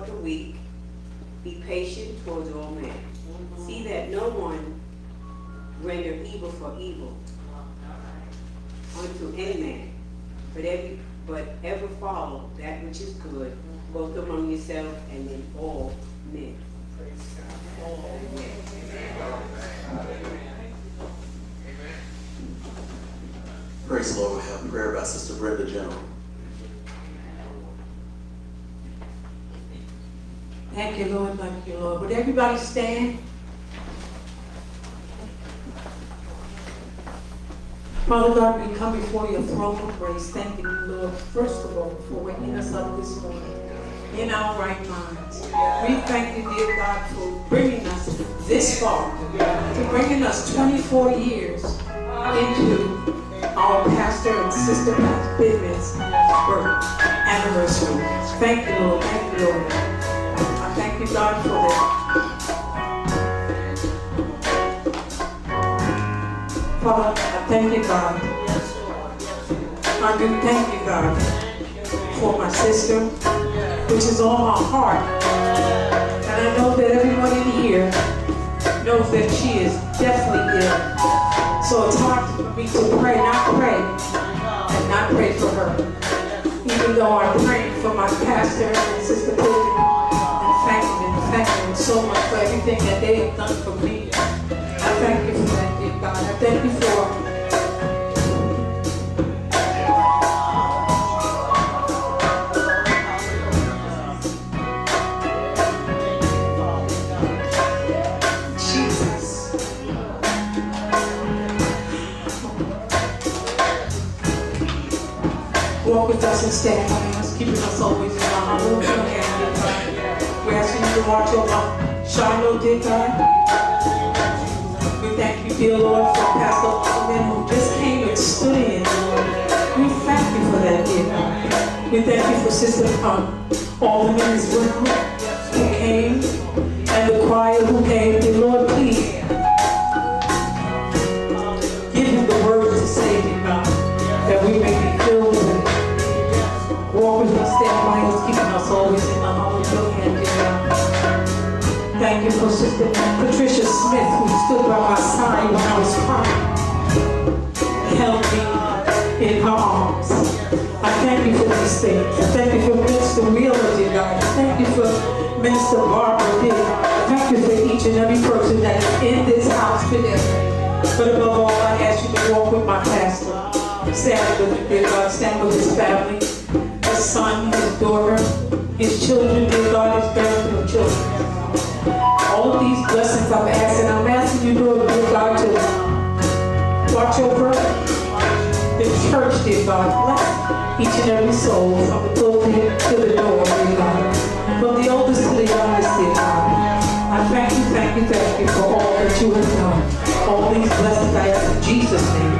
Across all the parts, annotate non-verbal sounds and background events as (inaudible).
support the weak, be patient towards all men. See that no one render evil for evil unto any man, but every, but ever follow that which is good, both among yourselves and in all men. Praise the Lord. We have prayer by Sister Brenda General. Thank you, Lord. Thank you, Lord. Would everybody stand? Father God, we come before your throne of grace, thanking you, Lord, first of all, for waking us up this morning in our right minds. We thank you, dear God, for bringing us this far, for bringing us 24 years into our pastor and sister Bivens' birth anniversary. Thank you, Lord. Thank you, Lord. I thank you, God, for that. Father, I thank you, God. I do thank you, God, for my sister, which is on my heart. And I know that everyone in here knows that she is definitely ill. So it's hard for me to pray, not pray, and not pray for her. Even though I'm praying for my pastor and Sister Pilgrim, and thanking them, thank them so much for everything that they have done for me. I thank you for that, God. I thank you for Walk with us and stand us, keeping us always in our humble hand, dear We're asking you to watch over Shiloh, dear God. We thank you, dear Lord, for Pastor Alderman who just came and stood in, We thank you for that, dear God. We thank you for Sister um, Alderman as well, who came, and the choir who came. Dear Lord, Smith, who stood by my side when I was crying, held me in her arms. I thank you for these things. I thank you for Minister Wheeler, dear God. Thank you for Minister Barbara, dear God. Thank you for each and every person that is in this house today. But above all, I ask you to walk with my pastor. Stand with him, dear God. Stand with his family, his son, his daughter, his children, dear God, his grandchildren. All these blessings I'm asking, I'm asking you, Lord, dear God, to watch over the church, dear God. Bless each and every soul from the pulpit to the door, dear God. From the oldest to the youngest, dear God. I thank you, thank you, thank you for all that you have done. All these blessings I ask in Jesus' name.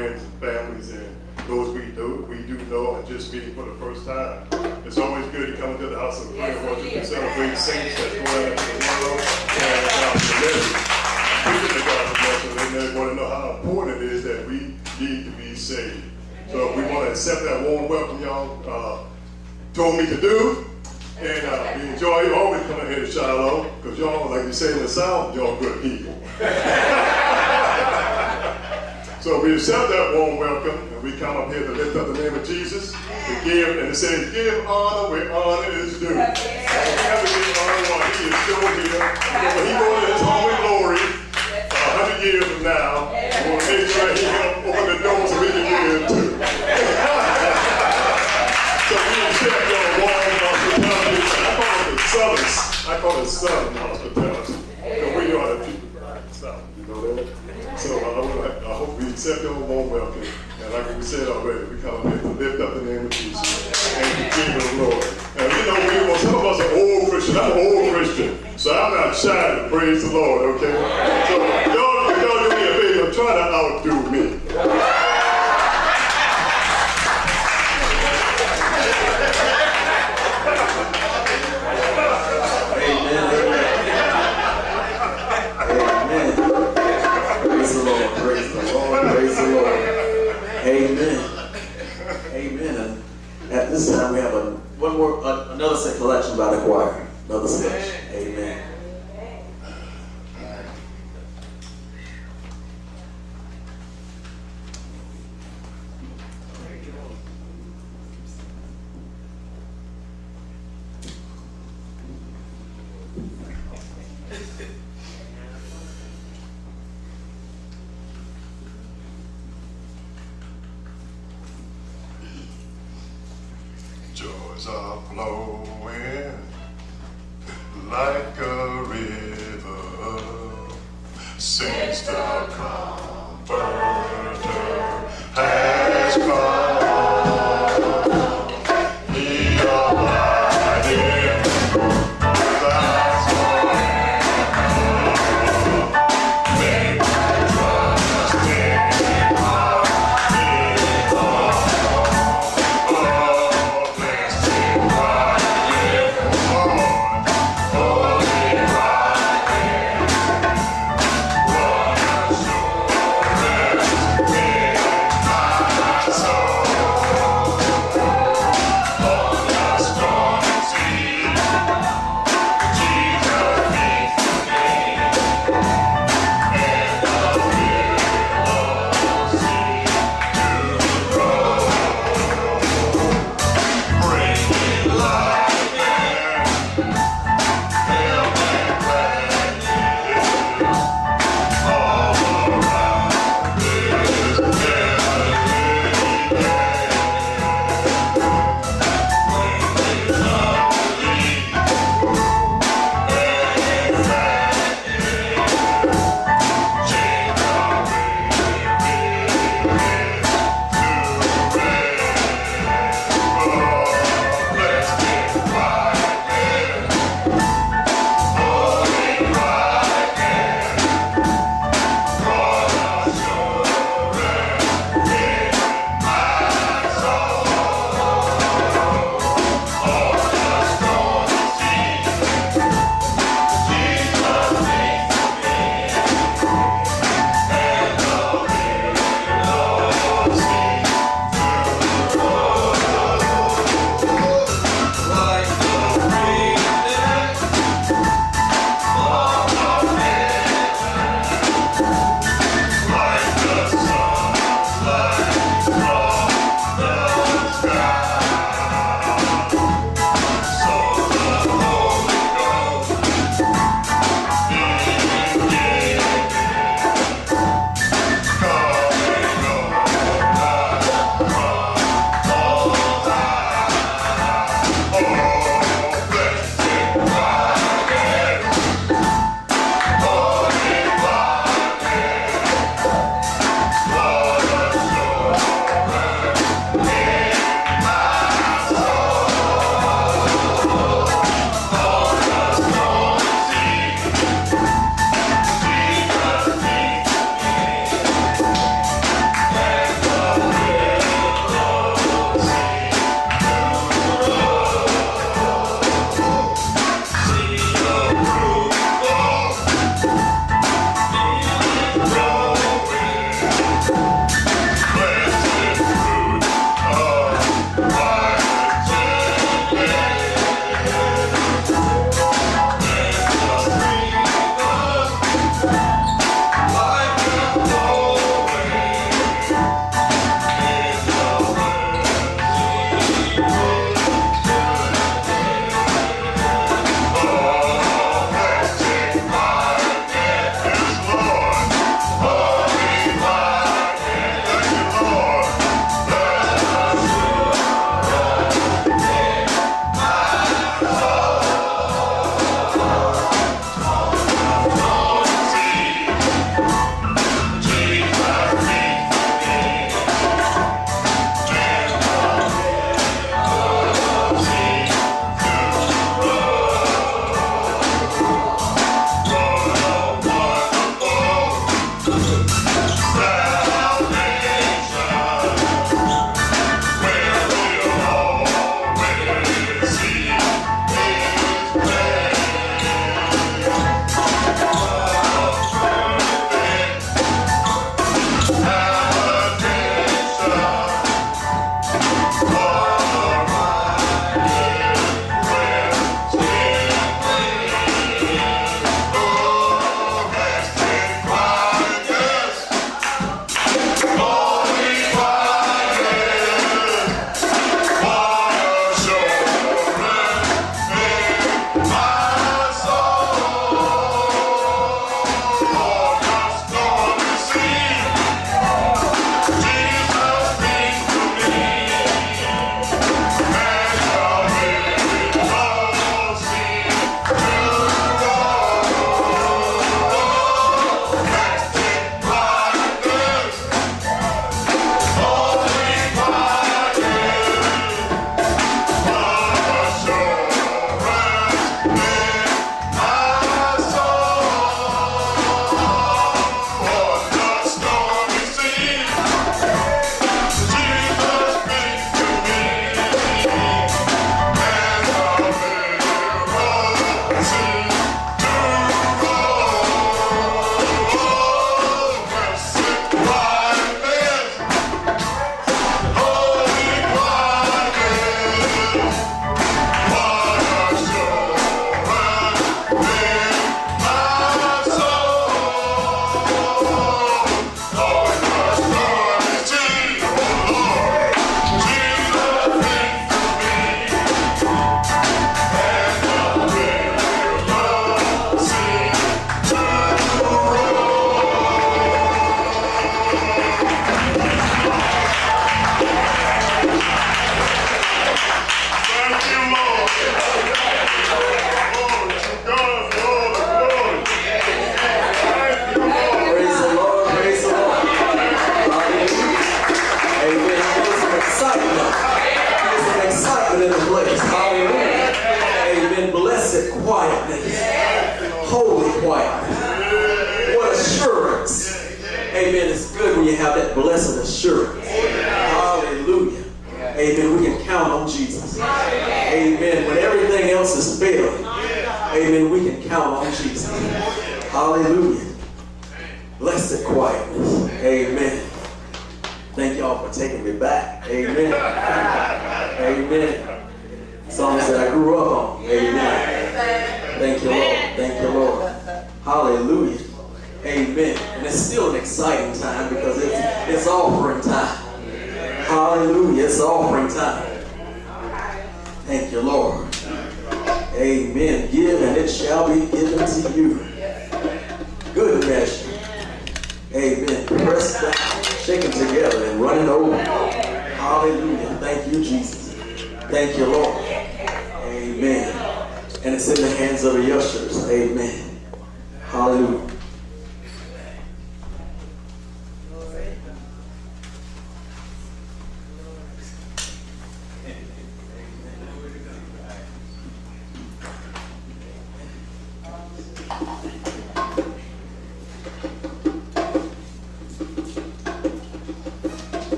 Friends and families and those we do we do know and just meeting for the first time. It's always good to come into the house of prayer, worship and celebrate saints that's going into the world and God deliver. Preaching to God bless them. They want to know how important it is that we need to be saved. So we want to accept that warm welcome y'all uh, told me to do. And uh, we enjoy you always coming here to Shiloh, because y'all, like you say in the South, y'all good people. (laughs) so we accept that warm welcome, and we come up here to lift up the name of Jesus, to give, and it says, give honor where honor is due. So we have to give honor while he is still here. When he goes to his home in glory, a hundred years from now, we want to make sure he help open the door so we can get in too. (laughs) So we accept your warm hospitality. I call it the southern, I call it southern hospitality. And we are the people you? So I, I hope we accept your warm welcome. And like we said already, we come here to lift up the name of Jesus and to give the Lord. And you know, we, well, some of us are old Christian. I'm an old Christian. So I'm not shy to praise the Lord, okay? So y'all, y'all do me a favor, try to outdo me. This time, we have a, one more, uh, another set collection by the choir. Another session. Amen.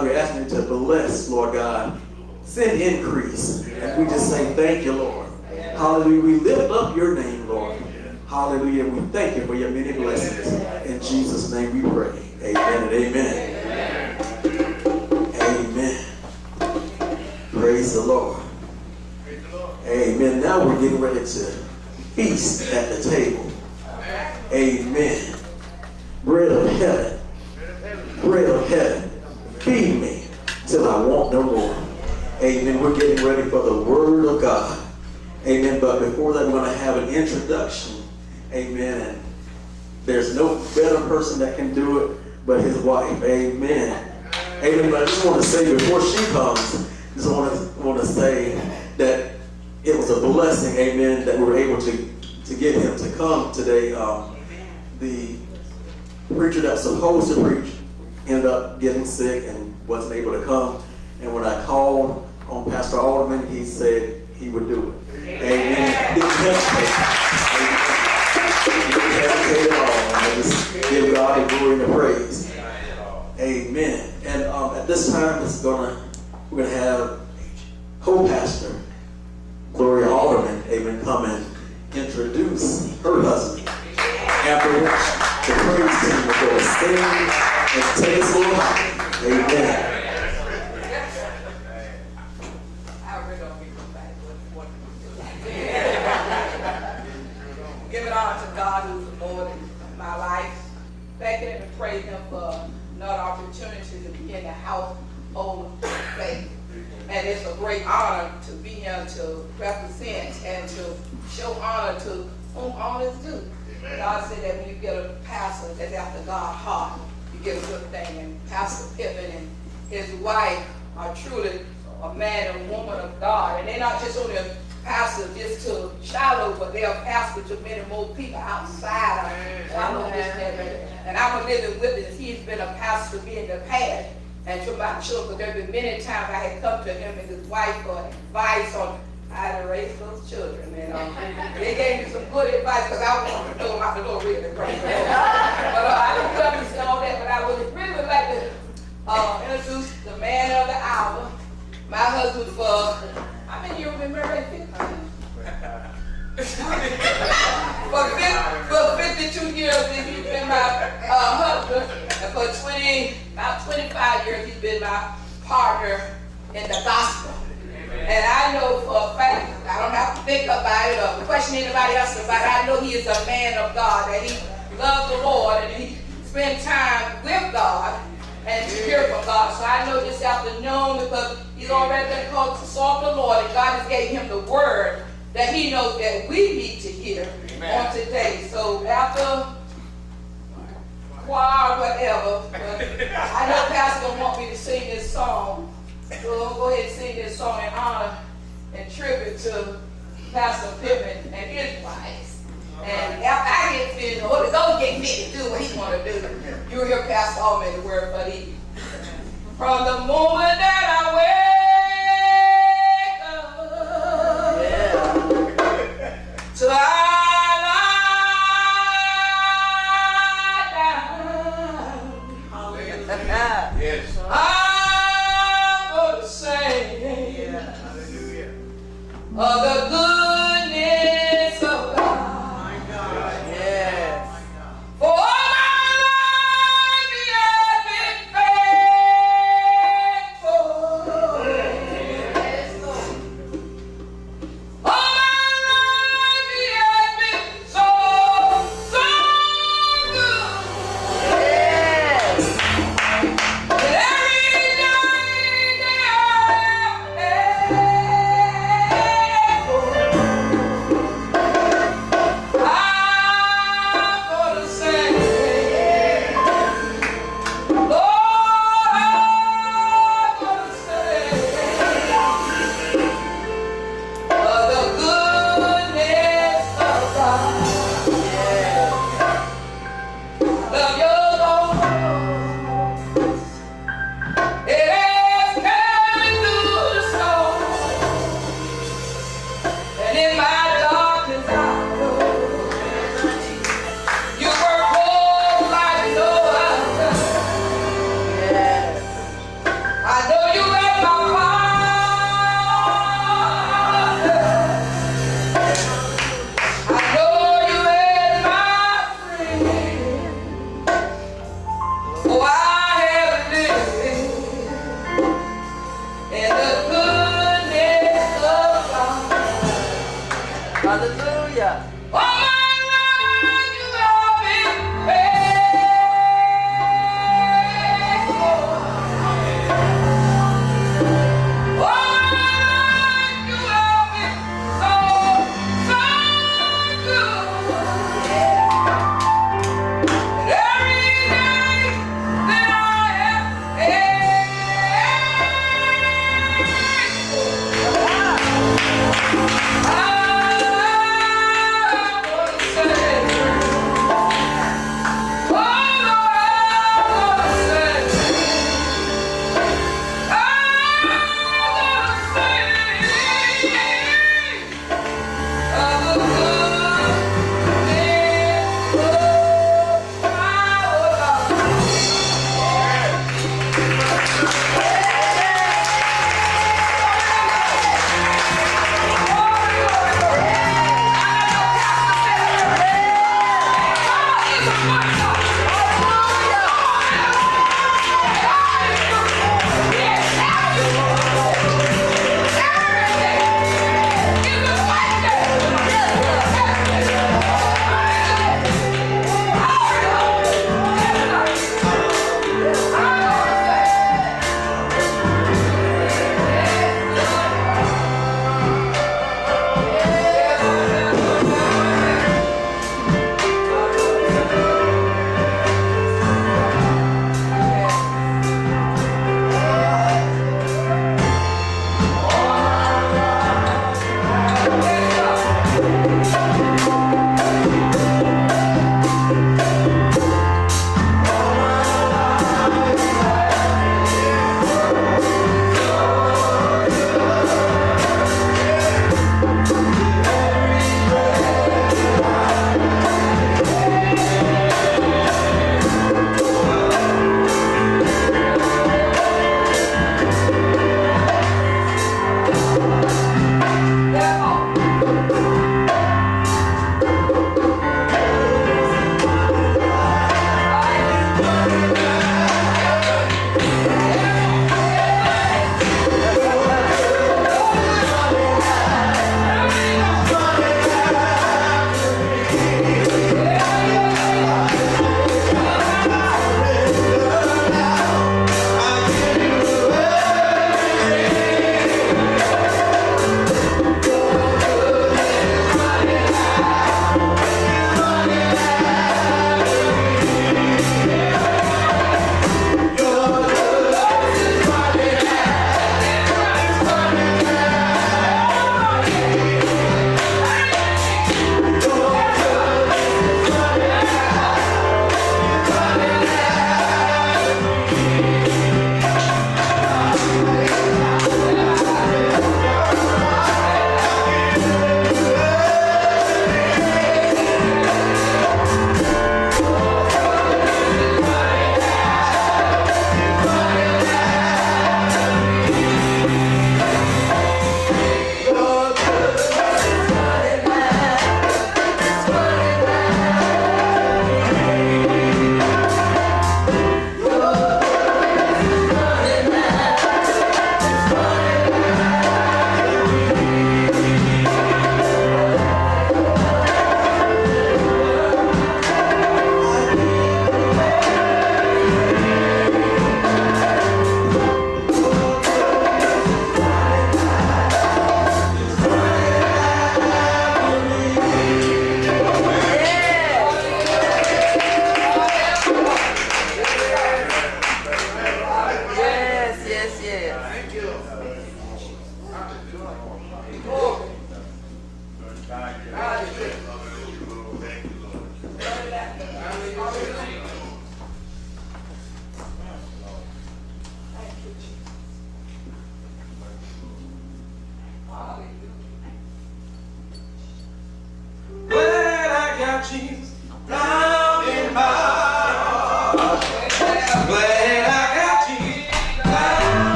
God, we're asking you to bless, Lord God. Send increase. And we just say, thank you, Lord. Hallelujah. We lift up your name, Lord. Hallelujah. We thank you for your many blessings. In Jesus' name we pray. person that can do it but his wife. Amen. Amen. But I just want to say before she comes, just want to want to say that it was a blessing, amen, that we were able to to get him to come today. Um, the preacher that was supposed to preach ended up getting sick and wasn't able to come. And when I called on Pastor Alderman, he said he would do it. Amen. Amen. Just give God the glory and the praise. Amen. And um, at this time, it's gonna we're gonna have co-pastor Gloria Alderman, amen, come and introduce her husband. After which the praise team will go sing and take us a little. Amen. I really don't be back what, what. Give it honor to God who's the Lord in my life. Thank Him and praise Him for another opportunity to be in the household of faith. And it's a great honor to be here to represent and to show honor to whom honor is due. God said that when you get a pastor that's after God's heart, you get a good thing. And Pastor Pittman and his wife are truly a man and woman of God. And they're not just only a pastor just to Shiloh, but they're a pastor to many more people outside of Shiloh. and- And I'm a living witness. He's been a pastor to me in the past and to my children. There have been many times I had come to him and his wife for advice on how to raise those children. And um, they gave me some good advice because I wanted to know them out the door really Lord. But uh, I didn't come and all that, but I would really like to uh, introduce the man of the hour, my husband for, how many years we been married? 15? For, 50, for 52 years, he's been my uh, husband, and for 20, about 25 years, he's been my partner in the gospel. And I know for a fact, I don't have to think about it or question anybody else about it. I know he is a man of God, that he loves the Lord and he spends time with God and to hear from God. So I know this afternoon because he's already been called to solve the Lord and God has gave him the word that he knows that we need to hear on today. So after choir, whatever, but I know Pastor don't want me to sing this song. So I'm go ahead and sing this song in honor and tribute to Pastor Pittman and his wife. And after I get finished, the Holy Ghost get me to do what he want to do. You'll hear Pastor Allman the word for thee. From the moment that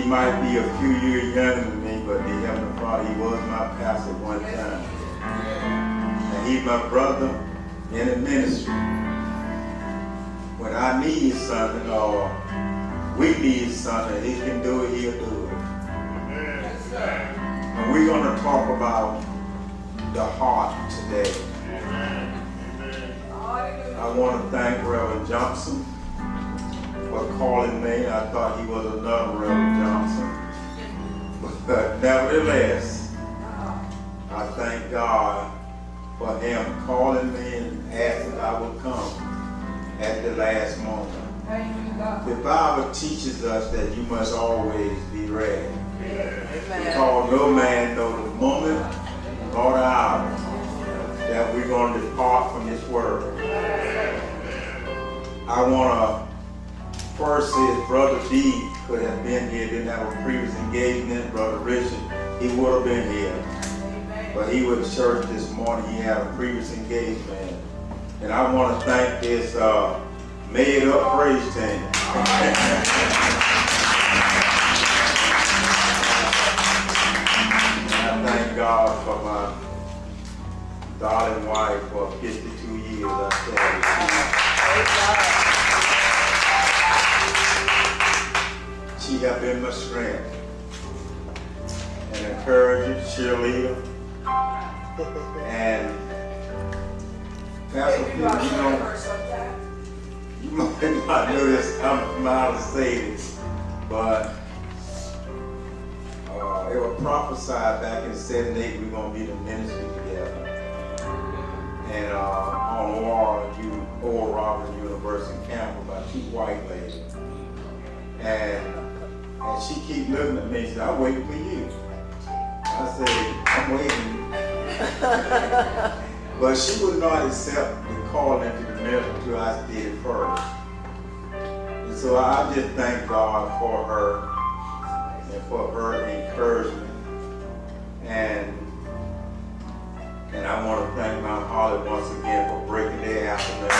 He might be a few years younger than me, but the Heavenly Father, he was my pastor one time. And he's my brother in the ministry. When I need something or we need something, he can do it, he'll do it. And we're going to talk about the heart today. I want to thank Reverend Johnson for calling me. I thought he was another Reverend Johnson. (laughs) But nevertheless, I thank God for him calling me and asking I would come at the last moment. The Bible teaches us that you must always be ready. Because no man knows the moment nor the hour that we're going to depart from this world. I want to first if Brother D could have been here, didn't have a previous engagement, Brother Richard, he would have been here. But he was at church this morning, he had a previous engagement. And I want to thank this uh, made up praise team. And I thank God for my darling wife for 52 years. I tell she, have been my strength, an encourager, cheerleader, and Pastor Pete, you know, you might (laughs) not know this, I'm out of say this, but uh, it was prophesied back in '78 we're gonna be the ministry together. And uh, on Oral, you, Oral Roberts University campus by two white ladies. And and she keep looking at me and said, I'm waiting for you. I said, I'm waiting. (laughs) but she would not accept the call into the ministry until I did it first. And so I just thank God for her and for her encouragement. And and I want to thank Mount Holly once again for breaking their afternoon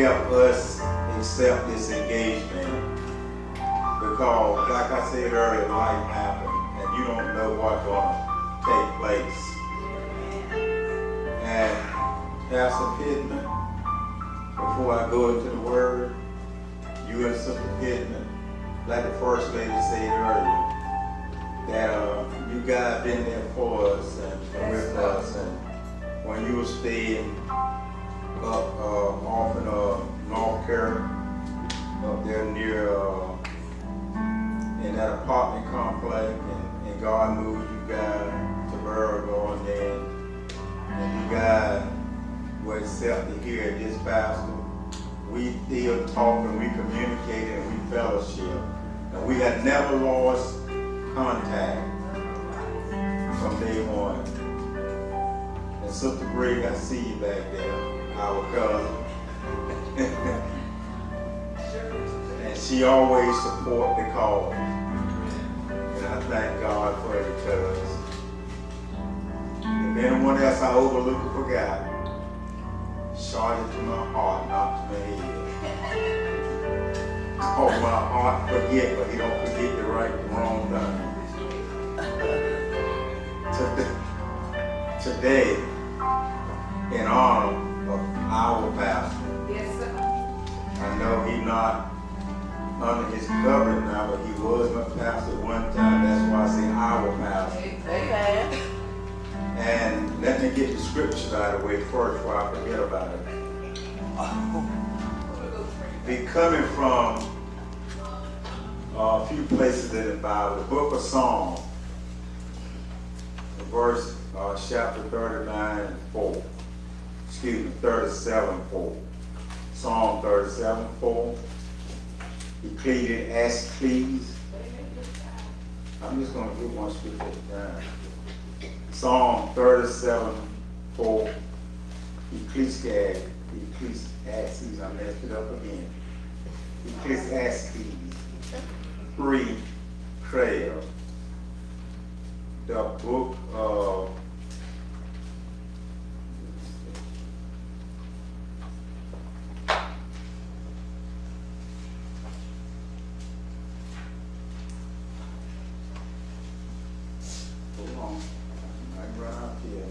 help us accept this engagement. Because, like I said earlier, life happens, and you don't know what's going to take place. And Pastor Pittman, before I go into the word, you and Sister Pittman, like the first lady said earlier, that uh, you guys been there for us and with us, and when you were staying up uh, off in uh, North Carolina, up there near, uh, in that apartment complex, and, and God moved you guys to Virgo, and then, and you guys were accepted here at this pastor. We still talk and we communicate and we fellowship, and we had never lost contact from day one. And Sister Greg, I see you back there, our cousin. (laughs) and she always support the cause. And I thank God for it because if anyone else I overlooked or forgot, shot it to my heart, not to my head. Oh, my heart forget, but he don't forget the right and wrong done. (laughs) Today, in honor our pastor, Yes, sir. I know he's not under his covering now, but he was my pastor one time. That's why I say our pastor. Amen. And let me get the scriptures out of the way first before I forget about it. Be coming from uh, a few places in the Bible, the book of Psalms, verse, uh, chapter 39 and 4. Excuse me, 37 4. Psalm 37 4. please I'm just going to give one scripture time. Psalm 37 4. Ecclesiastes. Ecclesiastes. I messed it up again. Ecclesiastes 3 12. The book of Hold on. I run out here.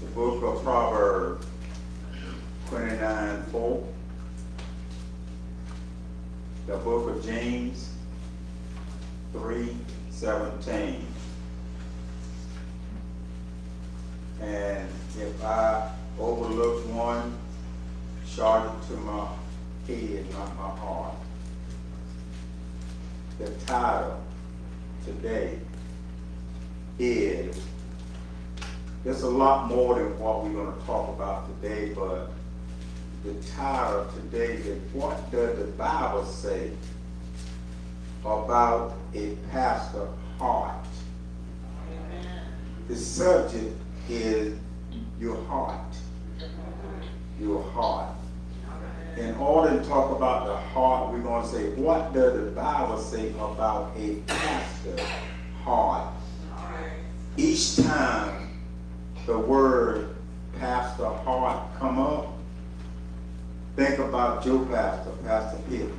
The book of Proverbs, twenty-nine four. The book of James, three seventeen. And if I overlook one, short it to my head, not my heart. The title today is, there's a lot more than what we're gonna talk about today, but the title today is, what does the Bible say about a pastor heart? The subject is your heart. Your heart. In order to talk about the heart, we're gonna say, what does the Bible say about a pastor heart? Each time the word pastor heart come up, think about your pastor, Pastor Pittman.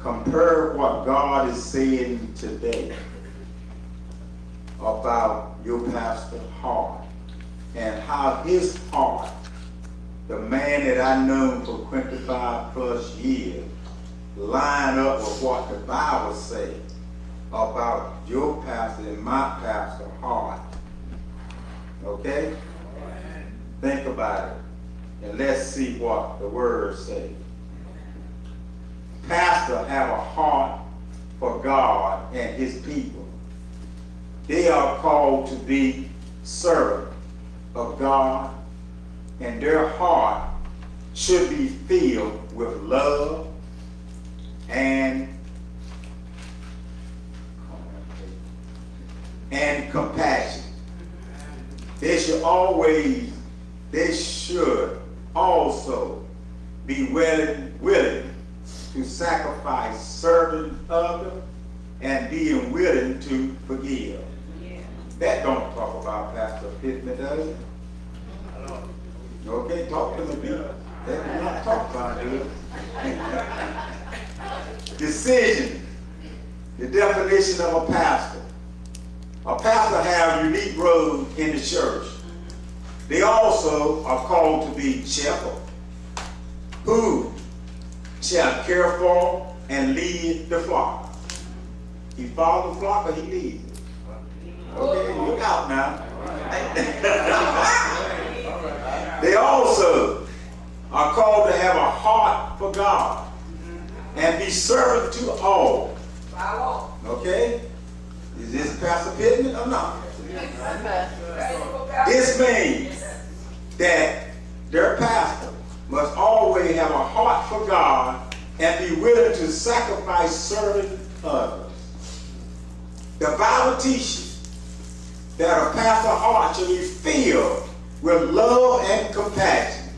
Compare what God is saying today about your pastor's heart and how his heart, the man that I known for 25 plus years, line up with what the Bible says about your pastor and my pastor's heart. Okay? Think about it. And let's see what the words say. Pastor have a heart for God and his people. They are called to be servant of God, and their heart should be filled with love and and compassion. They should always, they should also be willing, willing to sacrifice serving others and being willing to forgive. That don't talk about Pastor Pittman, does it? Okay, talk to me, Peter. That do not talk about it. (laughs) Decision, the definition of a pastor. A pastor have unique role in the church. They also are called to be shepherd, who shall care for and lead the flock. He follows the flock or he leads. Okay, look out now. (laughs) they also are called to have a heart for God and be servant to all. Okay? Is this Pastor Pittman or not? This means that their pastor must always have a heart for God and be willing to sacrifice serving others. The Bible teaches that a pastor's heart should be filled with love and compassion.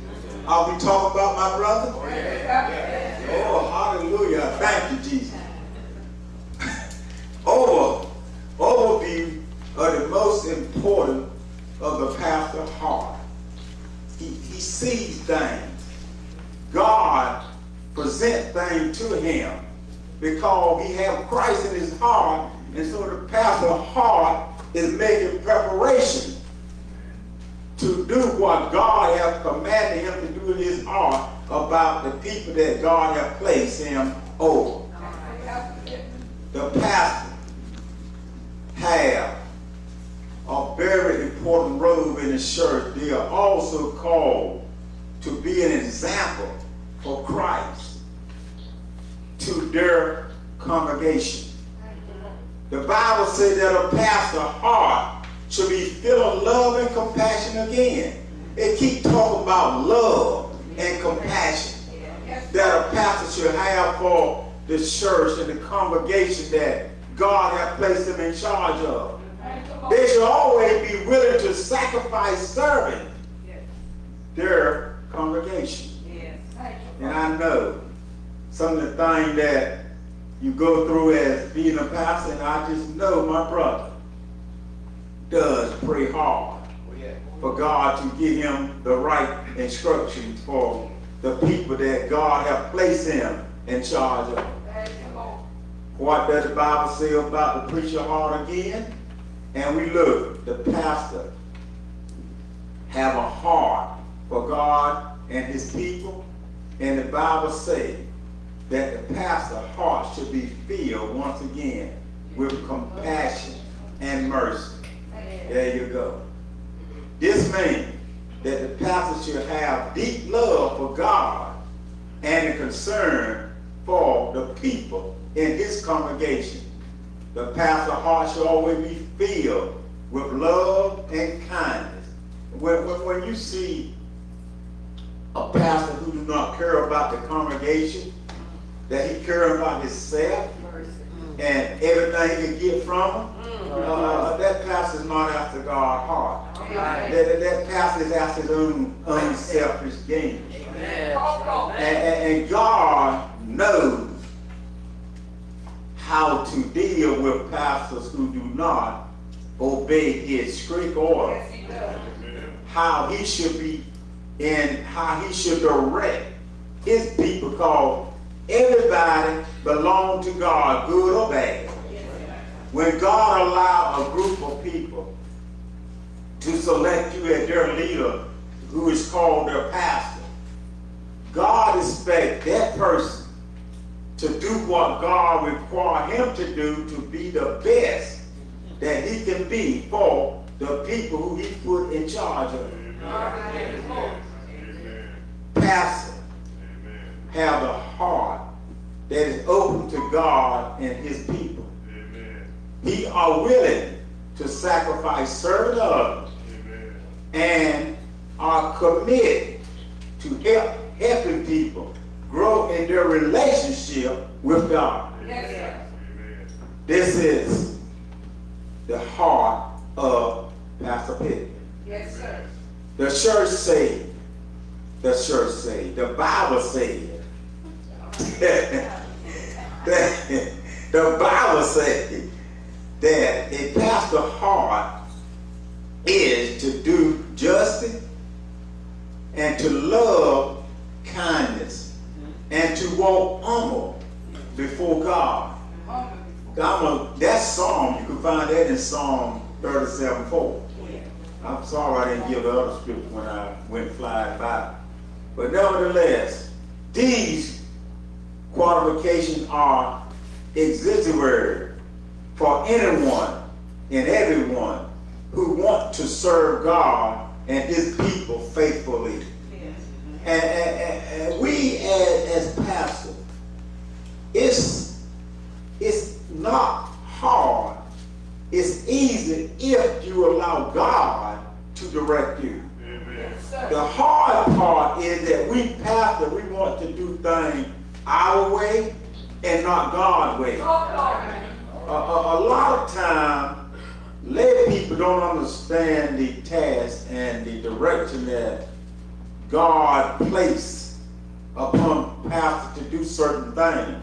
Are we talking about my brother? Oh, oh hallelujah. Thank you, Jesus. (laughs) Over, overview of the most important of the pastor's heart. He, he sees things. God present things to him because he have Christ in his heart, and so the pastor's heart is making preparation to do what God has commanded him to do in his heart about the people that God has placed him over. The pastor have a very important role in the church. They are also called to be an example for Christ to their congregation. The Bible says that a pastor's heart should be filled with love and compassion again. It keep talking about love and compassion that a pastor should have for the church and the congregation that God has placed them in charge of. They should always be willing to sacrifice serving their congregation. And I know some of the things that you go through as being a pastor, and I just know my brother does pray hard for God to give him the right instructions for the people that God has placed him in charge of. What does the Bible say about the preacher heart again? And we look, the pastor have a heart for God and his people. And the Bible says that the pastor's heart should be filled once again with compassion and mercy. There you go. This means that the pastor should have deep love for God and a concern for the people in his congregation. The pastor's heart should always be filled with love and kindness. When, when, when you see a pastor who do not care about the congregation, that he cares about himself and everything he can get from him, uh, that pastor is not after God's heart. That, that, that pastor is after his own unselfish gain. And, and, and God knows how to deal with pastors who do not obey his strict order. How he should be and how he should direct his people because everybody belongs to God, good or bad. When God allow a group of people to select you as their leader, who is called their pastor, God expects that person to do what God requires him to do to be the best that he can be for the people who he put in charge of. Pastor have a heart that is open to God and his people. He are willing to sacrifice serving others and are committed to help helping people grow in their relationship with God. This is the heart of Pastor Pitt. Yes, sir. The church say, the church say, the Bible said, that (laughs) the Bible says that a pastor's heart is to do justice and to love kindness and to walk humble before God. A, that psalm, you can find that in Psalm 37 4. I'm sorry I didn't give the other scripture when I went flying by. But nevertheless, these qualifications are exemplary for anyone and everyone who want to serve God and his people faithfully. And, and, and, and we as, as pastors, it's, it's not hard. It's easy if you allow God to direct you. The hard part is that we pastor, we want to do things our way and not God's way. A, a, a lot of time, lay people don't understand the task and the direction that God placed upon pastors to do certain things.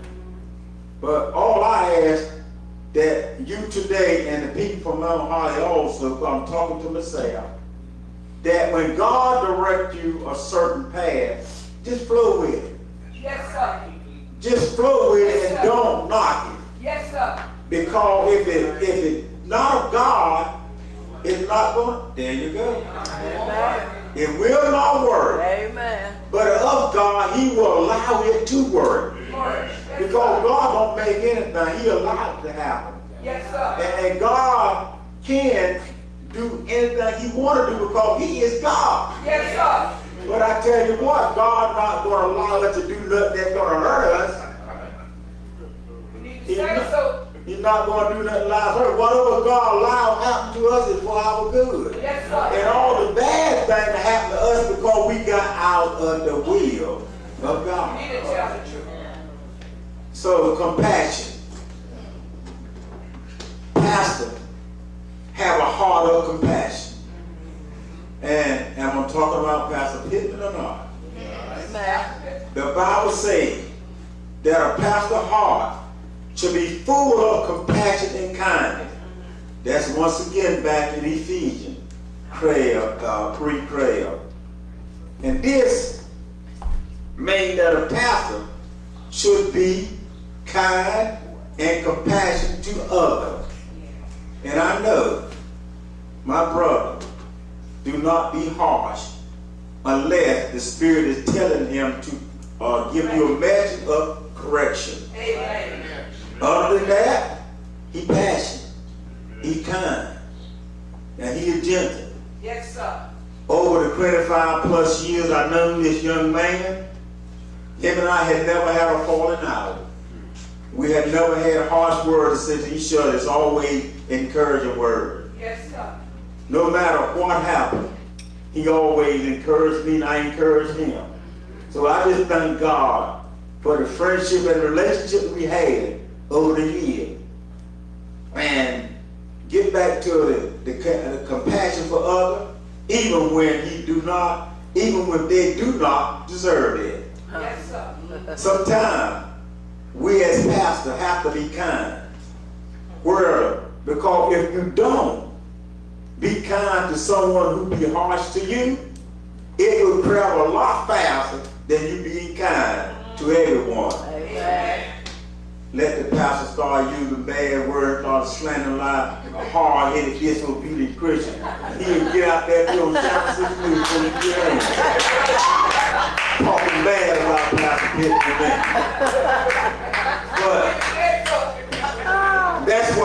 But all I ask that you today and the people from Mount Holly also, I'm talking to myself, that when God directs you a certain path, just flow with it. Yes, sir. Just flow with it and don't knock it. Yes, sir. Because if it if it not of God, it's not going. There you go. It will not work. Amen. But of God, He will allow it to work. Because God don't make anything. He allowed it to happen. Yes, sir. And, and God can do anything He want to do because He is God. Yes, sir. But I tell you what, God not going to allow us to do nothing that's going to hurt us. You He's not, so. he's not going to do nothing like hurt. Whatever God allow happen to us is for our good. Yes, And all the bad things that happen to us because we got out of the will of You God. need to tell the truth. So compassion. Pastor, have a heart of compassion. And am I talking about Pastor Pittman or not? Amen. The Bible says that a pastor heart should be full of compassion and kindness. That's once again back in Ephesians, prayer, uh, pre-prayer. And this means that a pastor should be kind and compassionate to others. And I know, my brother, do not be harsh unless the Spirit is telling him to uh, give you a message of correction. Amen. Other than that, he passionate, he kind, and he is gentle. Yes, sir. Over the 25 plus years I've known this young man, him and I had never had a falling out. We had never had harsh words to say to each other. It's always encouraging words. Yes, sir. No matter what happened, he always encouraged me and I encouraged him. So I just thank God for the friendship and relationship we had over the years. And get back to the, the, the compassion for others, even when he do not, even when they do not deserve it. Yes, sir. Sometimes we as pastors have to be kind. Where, because if you don't be kind to someone who be harsh to you, it will travel a lot faster than you being kind to everyone. Amen. Let the pastor start using bad words, start slandering a hard-headed, disobedient Christian. He'll get out there doing San news when he get in. Talking bad about Pastor Pitt and But Yes, sir. that's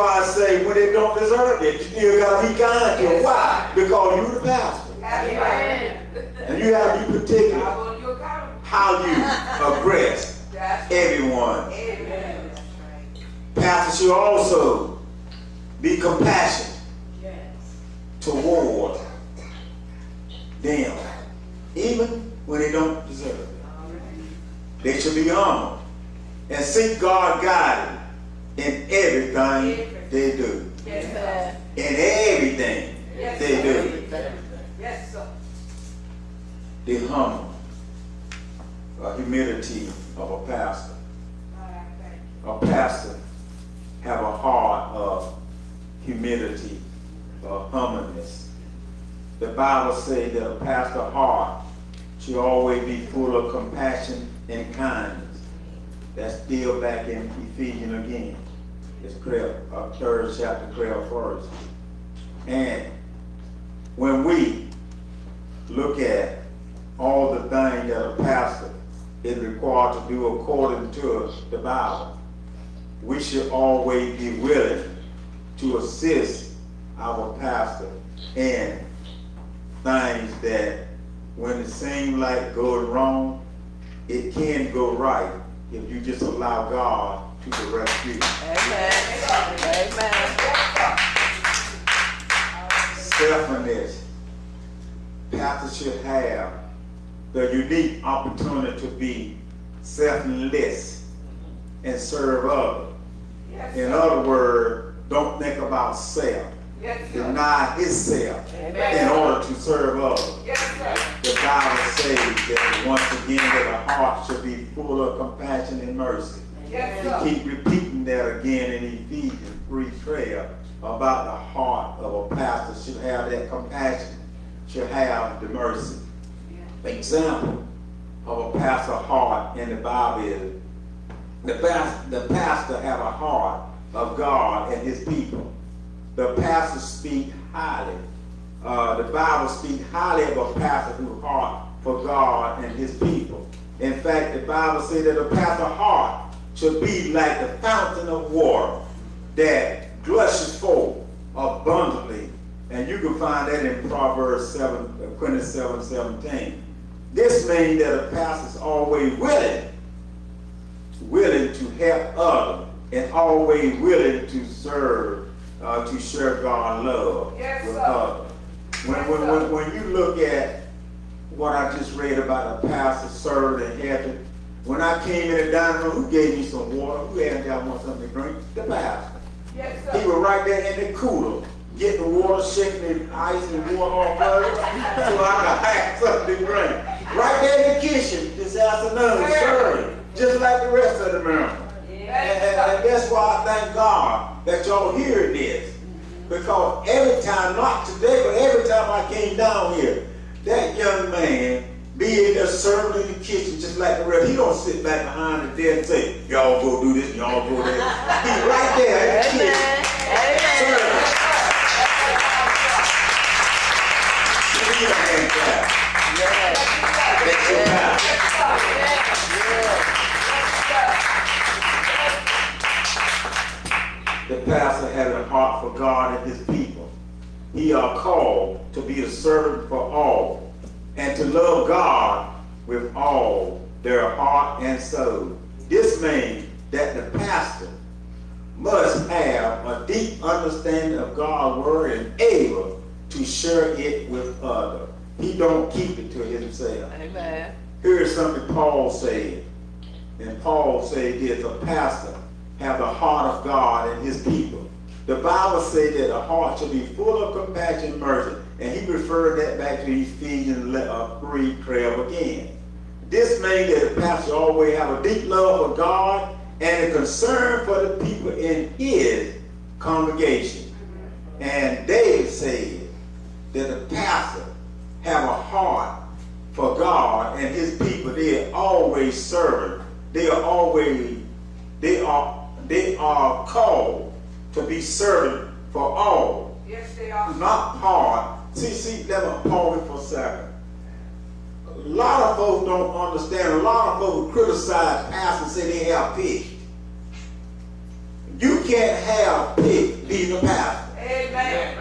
why I say when they don't deserve it, you still gotta be kind to them. Why? Because you the pastor. Amen. And you have to be particular I want you accountable. how you (laughs) address everyone. Amen. Pastor should also be compassionate toward them, even when they don't deserve it. They should be humble and seek God guidance in everything they do. Amen. In everything they do. Yes, sir. The humble uh, humility of a pastor. God, I thank you. A pastor have a heart of humility, of humbleness. The Bible says that a pastor heart should always be full of compassion and kindness. That's still back in Ephesians again. It's prayer, uh, third chapter, prayer first. And when we look at all the things that a pastor is required to do according to the Bible, we should always be willing to assist our pastor in things that when it seems like going wrong, it can go right if you just allow God to direct you. Amen. Amen. Selflessness. Pastors should have the unique opportunity to be selfless and serve others. Yes, In other words, don't think about self. Yes, sir. Deny himself in order to serve others. Yes, sir. The Bible says that once again that the heart should be full of compassion and mercy. Yes, keep repeating that again in Ephesians 3 12 about the heart of a pastor should have that compassion, should have the mercy. Example of a pastor heart in the Bible is the pastor, the pastor have a heart of God and his people. The pastor speak highly. Uh, the Bible speak highly of a pastor who heart for God and his people. In fact, the Bible says that a pastor heart should be like the fountain of water that gushes forth abundantly. And you can find that in Proverbs 7, uh, 27, 17. This means that a pastor is always willing willing to help others and always willing to serve, uh, to share God's love Yes, with others. When, Yes, when, when, when you look at what I just read about a pastor served and helping, when I came in the dining room, who gave me some water? Who asked y'all want something to drink? The pastor. Yes, sir. He was right there in the cooler, getting the water, shaking the ice and water off of it, so I could have something to drink. Right there in the kitchen this afternoon, serving, just like the rest of the. And, Yes, and, sir. and that's why I thank God that y'all hearing this. Because every time, not today, but every time I came down here, that young man being there serving in the kitchen just like the rest. He don't sit back behind the desk and say, y'all go do this, y'all go there. He right there in the kitchen. Amen. Serving. Give me a hand clap. Yes. That's your pastor. The pastor having a heart for God and his people. He are called to be a servant for all and to love God with all their heart and soul. This means that the pastor must have a deep understanding of God's word and able to share it with others. He don't keep it to himself. Amen. Here's something Paul said. And Paul said this, a pastor have the heart of God and his people. The Bible said that a heart should be full of compassion and mercy. And he referred that back to Ephesians le- uh, 3, 12 again. This means that the pastor always have a deep love for God and a concern for the people in his congregation. And David said that the pastor have a heart for God and his people. They are always serving. They are always, they are, they are called to be serving for all, Yes, they are. not part. See, never let me pause it for a. A lot of folks don't understand. A lot of folks criticize pastors and say they have pigs. You can't have pig being a pastor. Amen.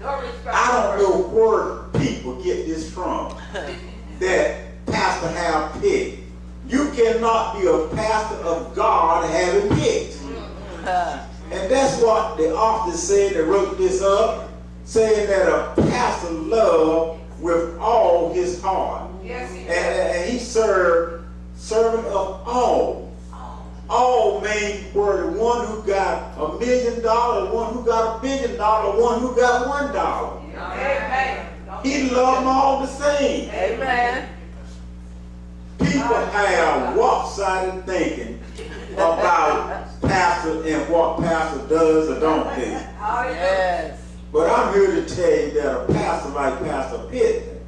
No respect. I don't know where people get this from. (laughs) that pastor have pigs. You cannot be a pastor of God having pigs. Uh, And that's what the author said that wrote this up, saying that a pastor love with all his heart. Yes, he And, and he served, servant of all. All mean were the one who got a million dollars, one who got a billion dollars, one who got one dollar. Amen. He be- loved them all the same. Amen. People have lopsided thinking about pastor and what pastor does or don't do. Oh, Hallelujah. Yes. But I'm here to tell you that a pastor like Pastor Pitt,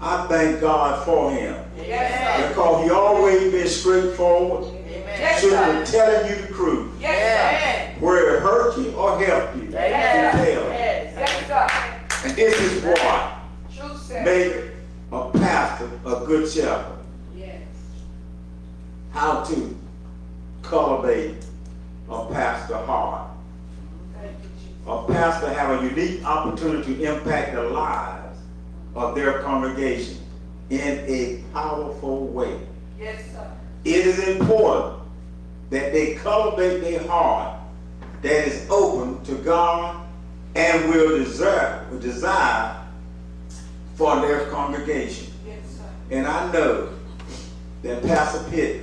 I thank God for him. Yes. Because he always been straightforward, Yes, truth, sir. and telling you the truth. Yes, Where it hurt you or helped you. Amen. He tell. sir. Yes, sir. And this is what Truth make a pastor a good shepherd. Yes. How to cultivate a pastor heart. Thank you, Jesus. A pastor have a unique opportunity to impact the lives of their congregation in a powerful way. Yes, sir. It is important that they cultivate their heart that is open to God and will desire, will desire for their congregation. Yes, sir. And I know that Pastor Pitt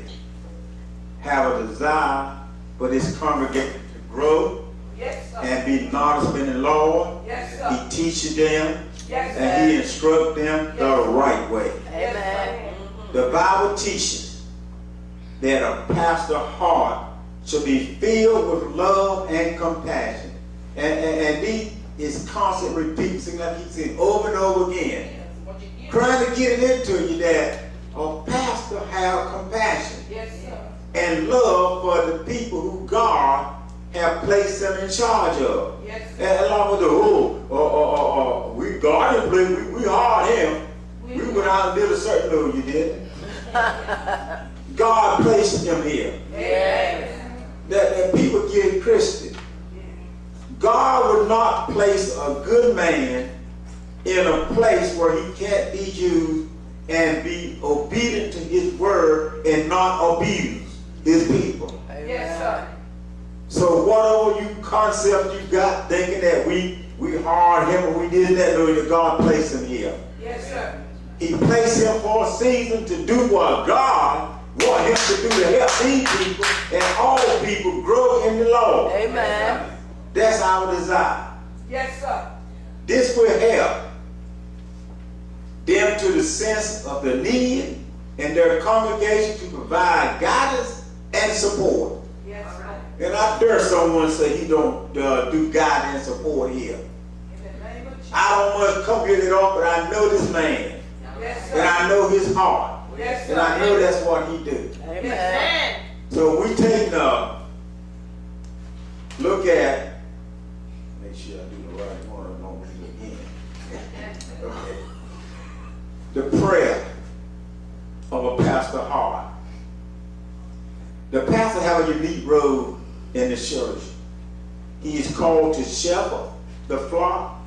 have a desire for this congregation to grow Yes, and be knowledgeable in the Lord. Yes, sir. He teaches them Yes, and he instructs them the right way. Amen. Mm-hmm. The Bible teaches that a pastor's heart should be filled with love and compassion. And, and, and he is constantly repeating, saying like he's saying over and over again, What trying to get it into you that a pastor have compassion Yes, sir. and love for the people who God have placed them in charge of. Yes. And along with the oh, oh, oh, oh, oh, we God is we, we, we hard him. We went out and did a certain no, you did. God placed him here. Amen. That, that people get Christian. God would not place a good man in a place where he can't be used and be obedient to his word and not abuse his people. Yes, sir. So whatever you concept you got thinking that we we hard him or we did that, know that God placed him here. Yes, sir. He placed him for a season to do what God want him to do to help these people and all people grow in the Lord. Amen. That's our desire. Yes, sir. This will help them to the sense of the need and their congregation to provide guidance and support. And I dare someone say he don't uh, do guidance and support here. In the name of Jesus. I don't much come here at all, but I know this man. Yes, And. I know his heart. Yes. And I know that's what he do. Amen. So we take uh look at make sure I do the right one and don't read again. Okay. The prayer of a pastor heart. The pastor have a unique role in the church. He is called to shepherd the flock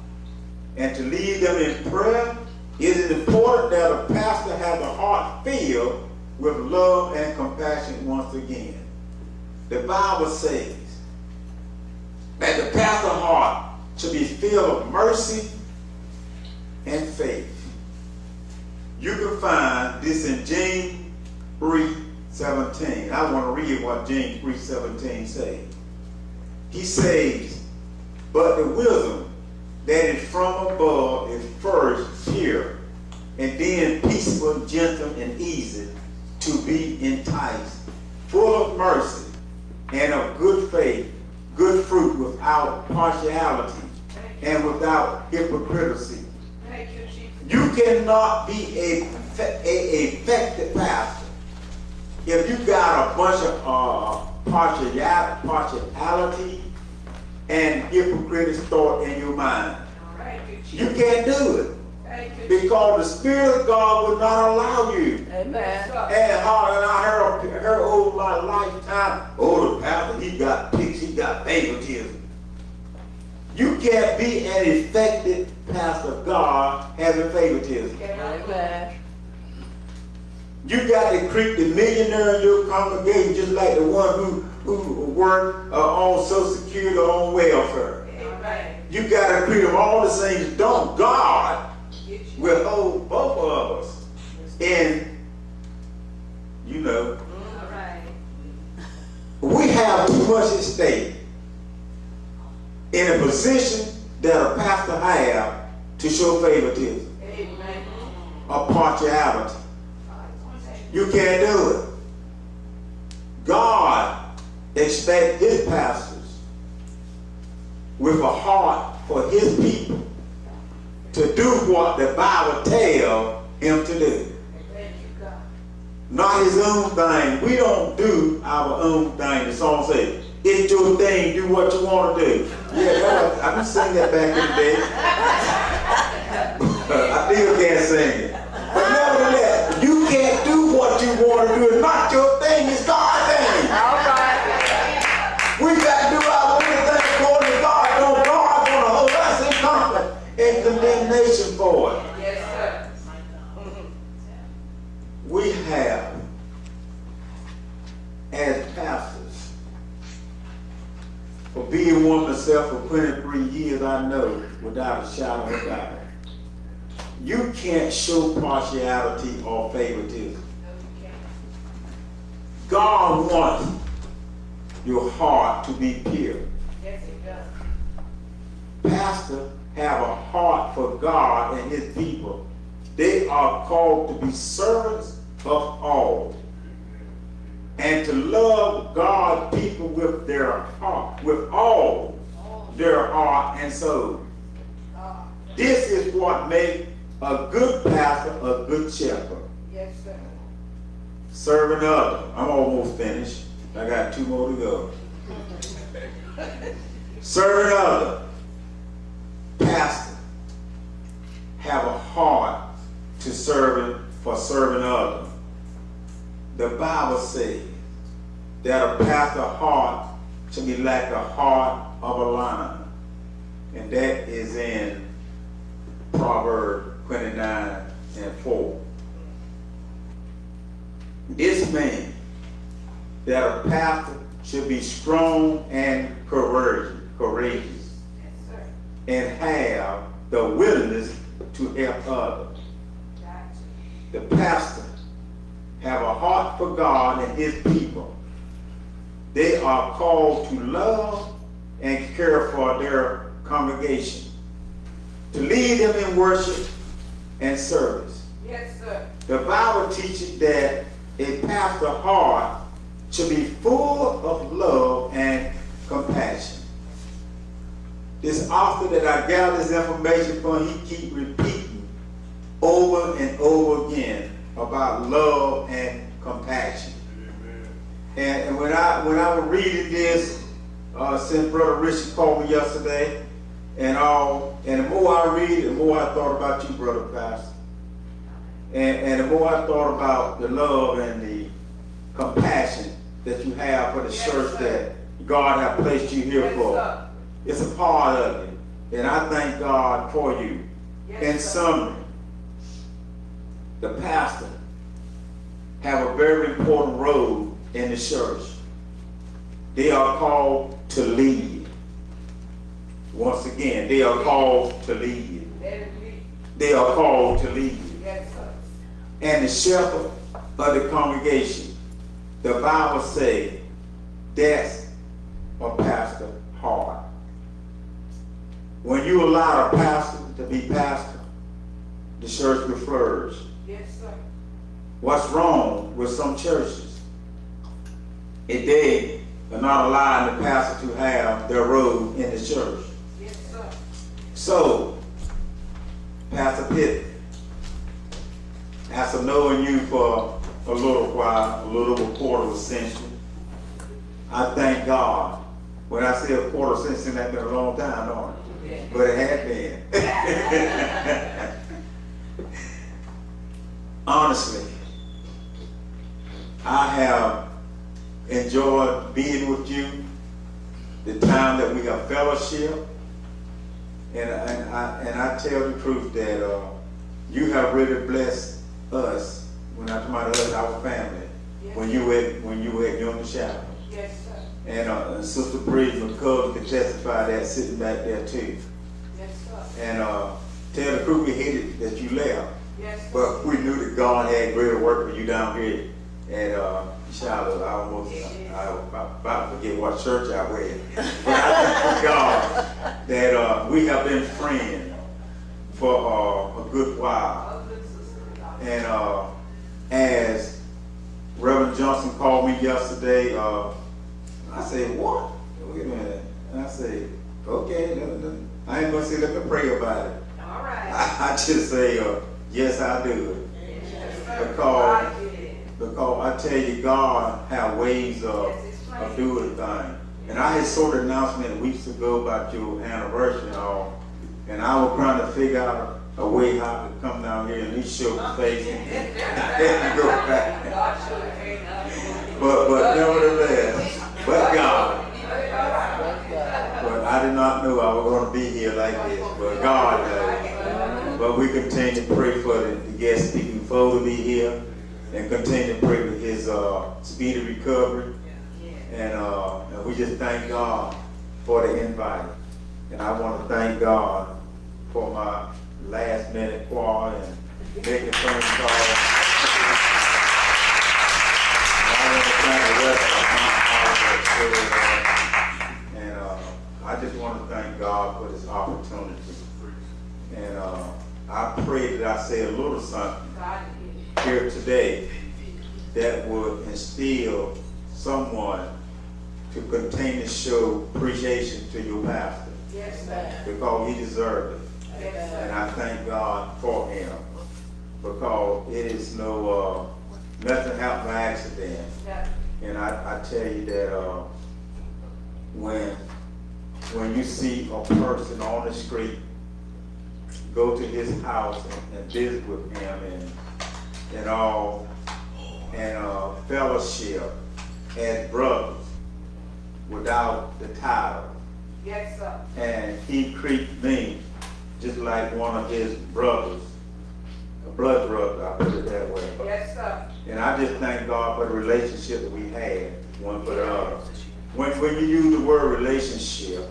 and to lead them in prayer. It is important that a pastor have a heart filled with love and compassion once again. The Bible says that the pastor's heart should be filled with mercy and faith. You can find this in James 3 17. I want to read what James 3 17 says. He says, But the wisdom that is from above is first pure, and then peaceful, gentle, and easy to be enticed, full of mercy and of good faith, good fruit without partiality and without hypocrisy. You, You cannot be a, a, a effective pastor if you got a bunch of uh, partiality, partiality and hypocritical thought in your mind. Thank you, You can't do it Thank you, Jesus. because the Spirit of God will not allow you. Amen. And and I heard her old my lifetime, oh the pastor, he got picks, he got favoritism. You can't be an effective pastor of God having favoritism. Amen. You got to treat the millionaire in your congregation just like the one who who work uh, on Social Security or on welfare. Amen. You got to treat them all the same. Don't God will hold both of us And, you know, right. we have too much at stake in a position that a pastor have to show favoritism Amen. or partiality. You can't do it. God expects his pastors with a heart for his people to do what the Bible tells him to do. Not his own thing. We don't do our own thing. The song says, it's your thing, do what you want to do. Yeah, that was, I can sing that back in the day. (laughs) I still can't sing it. Want to do. It's not your thing, it's God's thing. All right. We got to do our own thing according to God. Don't God gonna hold us in comfort and condemnation for Lord, Yes, sir. we have, as pastors, for being one myself for 23 years, I know without a shadow of a doubt, you can't show partiality or favoritism. God wants your heart to be pure. Yes, he does. Pastor have a heart for God and his people. They are called to be servants of all. And to love God people with their heart, with all their heart and soul. This is what makes a good pastor a good shepherd. Serving others. I'm almost finished. I got two more to go. Serving others. Pastor have a heart to serving for serving others. The Bible says that a pastor heart should be like the heart of a lion. And that is in Proverbs 29 and 4. This means that a pastor should be strong and courageous, courageous Yes, and have the willingness to help others. Gotcha. The pastor have a heart for God and his people. They are called to love and care for their congregation, to lead them in worship and service. Yes, sir. The Bible teaches that a pastor's heart should be full of love and compassion. This author that I gather this information from, he keep repeating over and over again about love and compassion. And, and when I when I was reading this, uh, since Brother Richard called me yesterday, and all, and the more I read, the more I thought about you, Brother Pastor. And, and the more I thought about the love and the compassion that you have for the Yes, church sir. that God has placed you here Yes, for. sir. It's a part of it. And I thank God for you. Yes, In summary, the pastor have a very important role in the church. They are called to lead. Once again, they are called to lead. Let it be. They are called to lead. And the shepherd of the congregation, the Bible says that's a pastor heart. When you allow a pastor to be pastor, the church will flourish. Yes, sir. What's wrong with some churches? If they are not allowing the pastor to have their role in the church. Yes, sir. So, Pastor Pitt, after knowing you for a little while, a little over quarter of a century, I thank God. When I say a quarter of a century, that's been a long time, don't it? But it had been. (laughs) Honestly, I have enjoyed being with you, the time that we have fellowship, and, and, I, and I tell the truth that uh, you have really blessed us, when I talk about us, our family, when you were when you were at Young Chapel. Yes, sir. And uh, Sister Bree McCullough can testify that sitting back there too. Yes, sir. And uh, tell the crew we hated that you left. Yes. But we knew that God had greater work for you down here And uh, Shiloh. I almost, I was about, forget what church I went. (laughs) But I thank God that uh, we have been friends for uh, a good while. And uh, as Reverend Johnson called me yesterday, uh, I said, what? Wait a minute. And I said, okay, no, no. I ain't gonna say let me pray about it. All right. I, (laughs) I just say, uh, yes, I do. Yes. Because, God did it. because I tell you, God have ways of, of doing things. And I had saw the announcement weeks ago about your anniversary and all, and I was trying to figure out a way how to come down here and at least show face (laughs) and, go back. But, but nevertheless, but God. But I did not know I was going to be here like this, but God knows. But we continue to pray for the, the guest speaking foe to be here and continue to pray for his uh, speedy recovery. And, uh, and we just thank God for the invite. And I want to thank God for my last minute call and making phone calls. And I want to the rest of my colleagues that. And uh, I just want to thank God for this opportunity. And uh, I pray that I say a little something here today that would instill someone to continue to show appreciation to your pastor Yes, because he deserved it. Yes. And I thank God for him because it is no, uh, nothing happened by accident. Yeah. And I, I tell you that, uh, when, when you see a person on the street, go to his house and, and visit with him and, and all, and, uh, fellowship as brothers without the title. Yes, sir. And he treated me just like one of his brothers, a blood brother, I put it that way. Yes, sir. And I just thank God for the relationship that we had, one for the other. When, when you use the word relationship,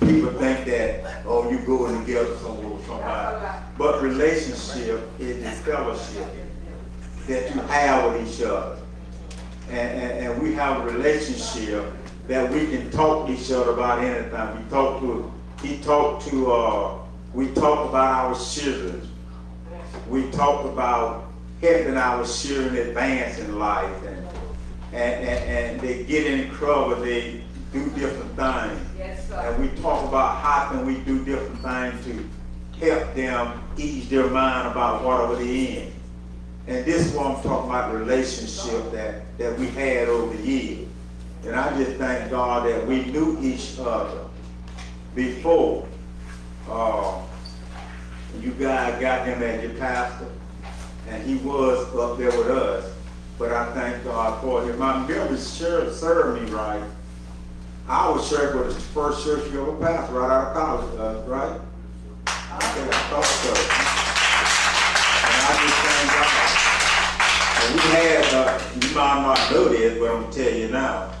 people think that, oh, you going together somewhere with somebody. But relationship is the fellowship that you have with each other. And, and, and we have a relationship that we can talk to each other about anything. We talk to, he talked to, uh, we talked about our children. We talked about helping our children advance in life and, and, and, and they get in trouble, they do different things. Yes. And we talk about how can we do different things to help them ease their mind about whatever they're in. And this is what I'm talking about, the relationship that, that we had over the years. And I just thank God that we knew each other before. Uh, you guys got him as your pastor, and he was up there with us. But I thank God for him. My memory sure served me right. I was church was the first church you ever passed right out of college, uh, right? I think I thought so. And I just thank God. And we had, uh, you might not know this, but I'm gonna tell you now.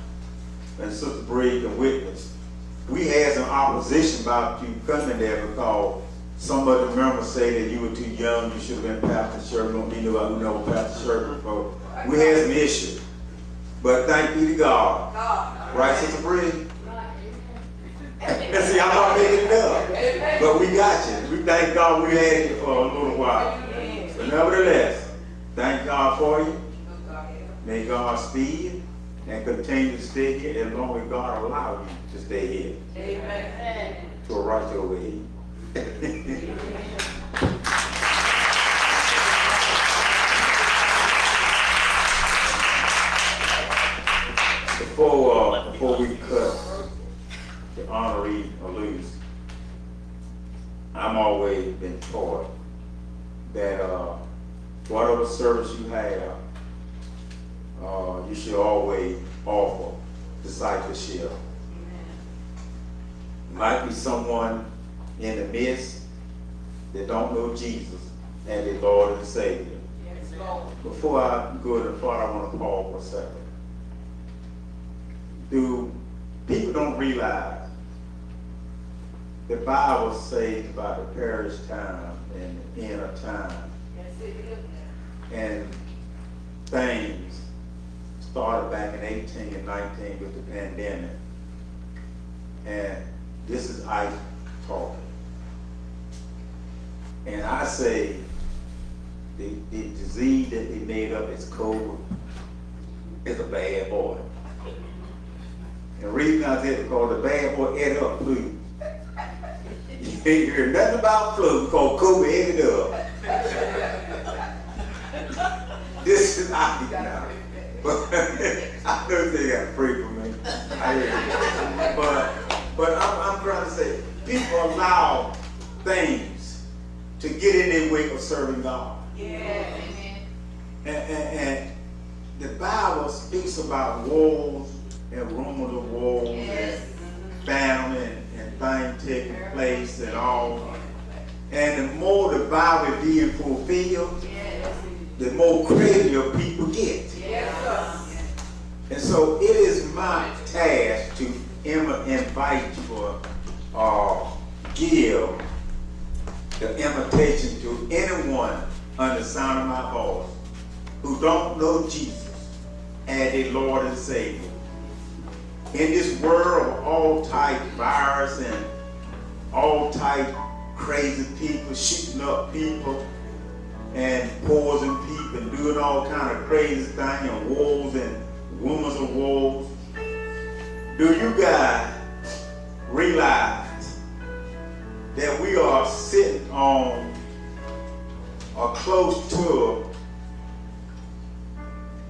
And Sister Bree can witness. We had some opposition about you coming there because some of the members say that you were too young, you should have been Pastor Sherman, don't need nobody who know Pastor Sherman before. We had some issues. But thank you to God. God. Right, Sister Bree? And (laughs) see, I'm not making it up. But we got you. We thank God we had you for a little while. But nevertheless, thank God for you. May God speed you and continue to stay here as long as God allows you to stay here Amen. to a right your way. Before, uh, before we cut the honoree or lose, I'm always been taught that, uh, whatever service you have, uh, you should always offer discipleship. Might be someone in the midst that don't know Jesus and their Lord and Savior. Yes, Lord. Before I go to the part, I want to pause for a second. Do people don't realize the Bible says about the perilous time and the end of time Yes, it is. and things started back in 18 and 19 with the pandemic. And this is I talking. And I say the, the disease that they made up is COVID is a bad boy. And the reason I said because the bad boy ate up flu. (laughs) You ain't hear nothing about flu because COVID ate it up. (laughs) This is I now. But (laughs) I know they got free for me. I hear you. But but I'm, I'm trying to say people allow things to get in their way of serving God. Yeah. And, and, and the Bible speaks about wars and rumors of wars and famine and, and things taking place and all. And the more the Bible being fulfilled, the more crazier people get. And so it is my task to invite or uh, give the invitation to anyone under the sound of my voice who don't know Jesus as their Lord and Savior. In this world of all type virus and all type crazy people shooting up people and poisoning people and doing all kind of crazy things and wars and rumors of wars. Do you guys realize that we are sitting on or close to a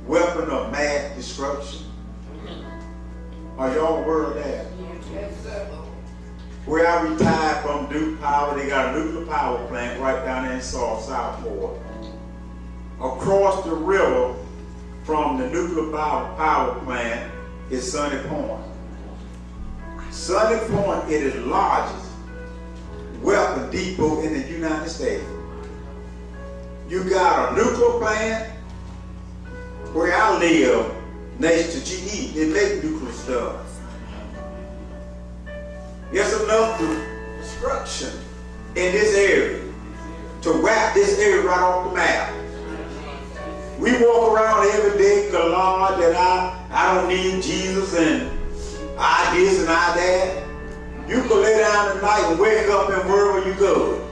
weapon of mass destruction? Are y'all aware of that? Where I retired from Duke Power, they got a nuclear power plant right down there in South Southport. Across the river from the nuclear power, power plant is Sunny Point. Sunny Point is the largest weapon depot in the United States. You got a nuclear plant where I live next to GE. They make nuclear stuff. It's enough destruction in this area to wrap this area right off the map. We walk around every day, God, that I, I don't need Jesus and I this and I that. You can lay down tonight and wake up and wherever you go.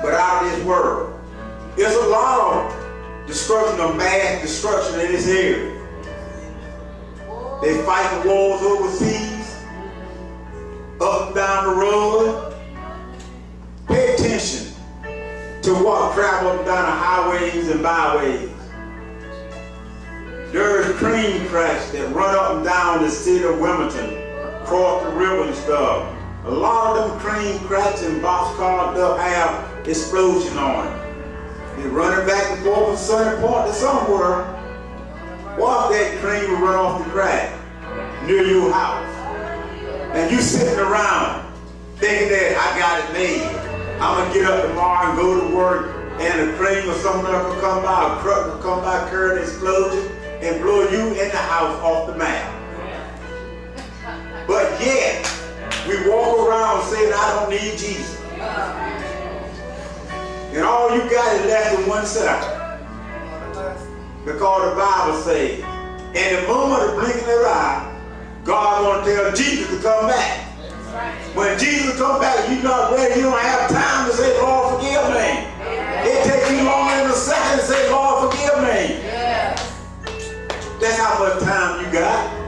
But out of this world. There's a lot of destruction of mass destruction in this area. They fighting wars overseas, down the road. Pay attention to what travel up and down the highways and byways. There's cream cracks that run up and down the city of Wilmington, across the river and stuff. A lot of them cream cracks and boxcars up have explosion on it. They're running back and forth from Sunny Point to somewhere. What if that cream will run off the crack near your house? And you sitting around thinking that I got it made. I'm gonna get up tomorrow and go to work and a cream or something will come by, a truck will come by, an explosion and blow you in the house off the map. But yet, we walk around saying, I don't need Jesus. And all you got is less than one second. Because the Bible says, in the moment of blinking of eye, God want to tell Jesus to come back. When Jesus come back, you not ready, you don't have time to say, Lord, forgive me. It takes you longer than a second to say, Lord, forgive me. That's how much time you got.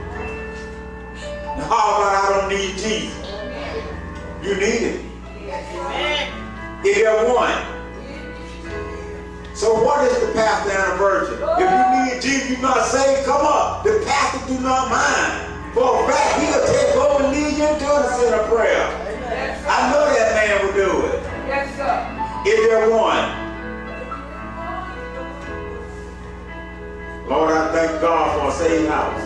Now, I don't need Jesus? You need it. If you're one. So what is the pastor and a virgin? If you need Jesus, you're not saved, come up. The pastor do not mind. For a fact, he'll take over and lead you into the sin of prayer. I know that man will do it. Yes, sir. If you're one. Lord, I thank God for a saved house.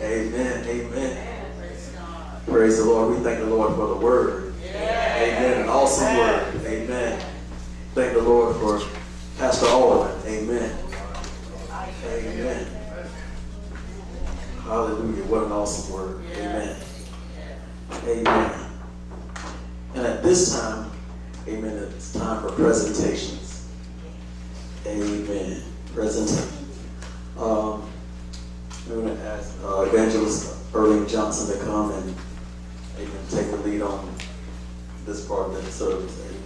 Amen. Amen. Praise the Lord. We thank the Lord for the word. Amen. An awesome word. Amen. Thank the Lord for Pastor Alderman. Amen. Amen. Hallelujah. What an awesome word. Amen. Amen. And at this time, amen, it's time for presentations. Amen. Presentation. Um, we're going to ask uh, Evangelist Erling Johnson to come and amen, take the lead on this the service.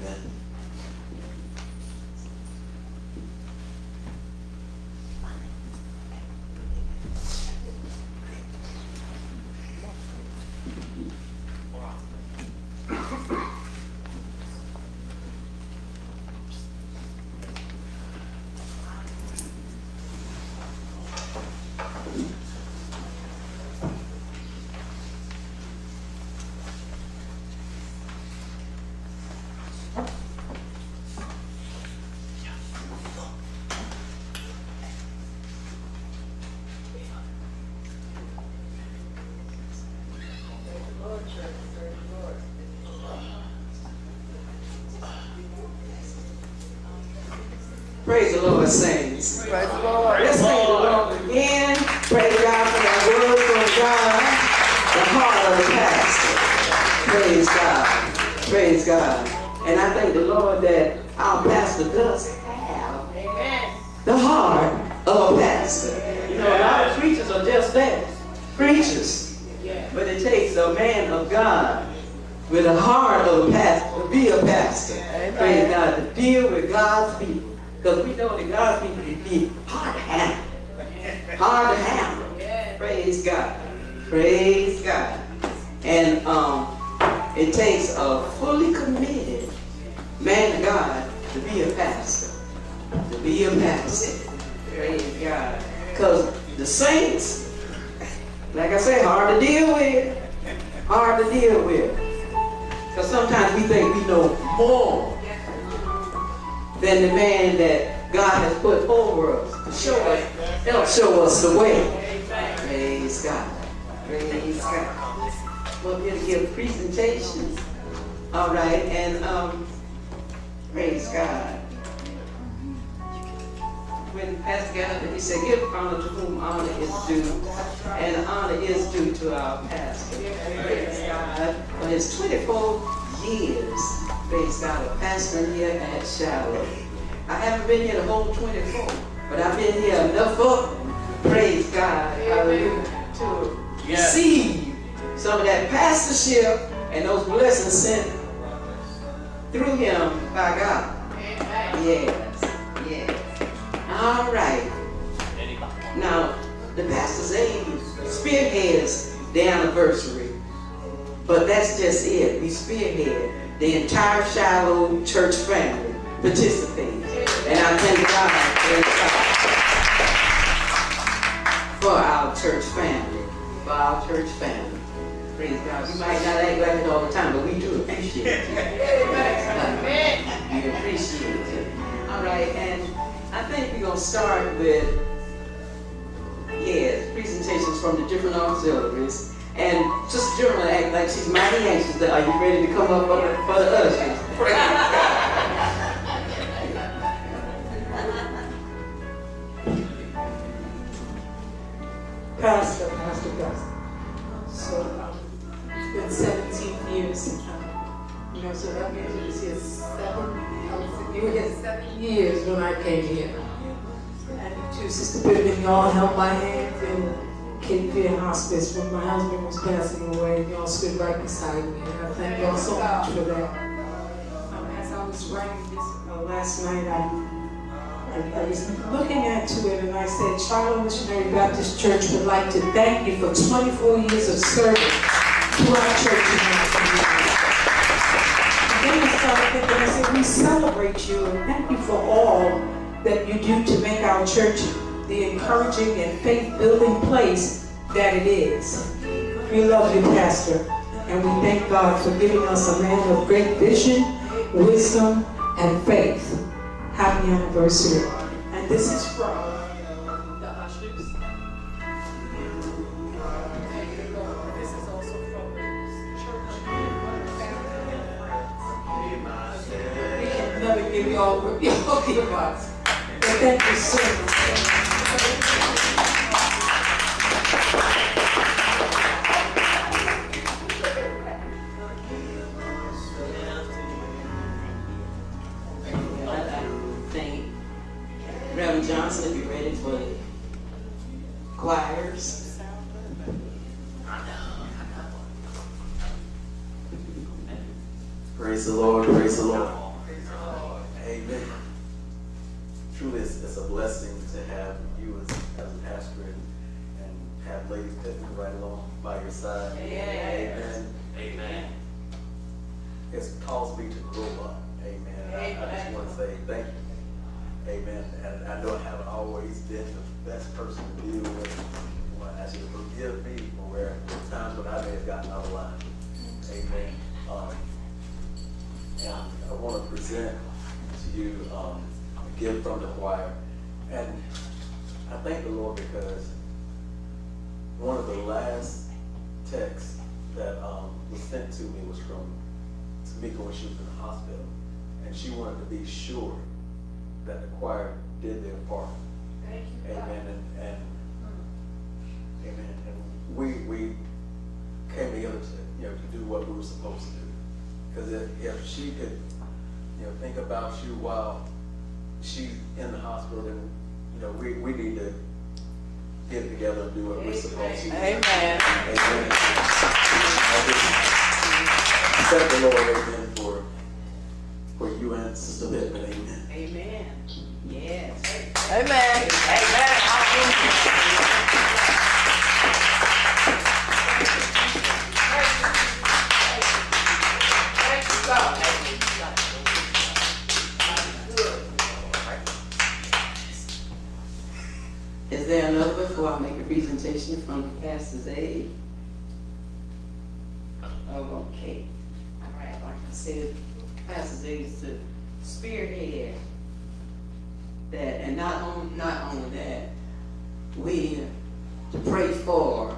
Amen. Lord, saints. Praise the Lord. Let's thank the Lord again. Praise God for that word from God. The heart of the pastor. Praise God. Praise God. And I thank the Lord that our pastor does have the heart of a pastor. You know, a lot of preachers are just that. Preachers. But it takes a man of God with a heart of a pastor to be a pastor. Praise God. To deal with God's people. Because we know that God's people be hard to handle. Hard to handle. Praise God. Praise God. And um, it takes a fully committed man of God to be a pastor. To be a pastor. Praise God. Because the saints, like I say, hard to deal with. Hard to deal with. Because sometimes we think we know more than the man that God has put over us to show us, help show us the way. Praise God. Praise God. We're here to give presentations. All right, and um, praise God. When Pastor and he said, give honor to whom honor is due, and honor is due to our pastor. Praise God. For his 24 years, praise God, of pastoring here at Shiloh. I haven't been here the whole 24, but I've been here enough of them, praise God, hallelujah, to receive some of that pastorship and those blessings sent through him by God. Yes, yes. All right. Now, the pastor's aid spearheads the anniversary, but that's just it. We spearhead the entire Shiloh church family participates. And I thank God, thank God for our church family, for our church family. Praise God. We might not act like it all the time, but we do appreciate it. We appreciate it. All right, and I think we're going to start with, yes, presentations from the different auxiliaries. And Sister German act like she's mighty anxious. That are you ready to come up for the, for the God. (laughs) Pastor, Pastor, Pastor. So, um, it's been 17 years. Um, you know, so that means you was here seven, you were here seven years when I came here. And two, Sister Pittman, y'all held my hand in Fear Hospice when my husband was passing away. Y'all stood right beside me, and I thank y'all so much for that. Um, as I was writing this uh, last night, I I, I was looking at to it and I said, Shiloh Missionary Baptist Church would like to thank you for 24 years of service to our church in our community. And then I started thinking, I said, we celebrate you and thank you for all that you do to make our church the encouraging and faith-building place that it is. We love you, Pastor, and we thank God for giving us a man of great vision, wisdom, and faith. Happy anniversary. And this is from the ushers. This is also from the church. We can never give you all what you all give us. But thank you so much. You um, a gift from the choir. And I thank the Lord because one of the last texts that um, was sent to me was from Tamika when she was in the hospital. And she wanted to be sure that the choir did their part. Thank you, God. Amen, and, and, amen, and we, we came together to, you know, to do what we were supposed to do. Because if, if she could, you know, think about you while she's in the hospital, and, you know, we, we need to get together and do what we're supposed to do. Amen. Amen. Thank the Lord, amen, for, for you and Sister Pittman, amen. Amen. Yes. Amen. Amen. Hallelujah. Presentation from the Pastor's aid? Oh, okay. All right, like I said, Pastor's aid is to spearhead that, and not on, not only that, we to pray for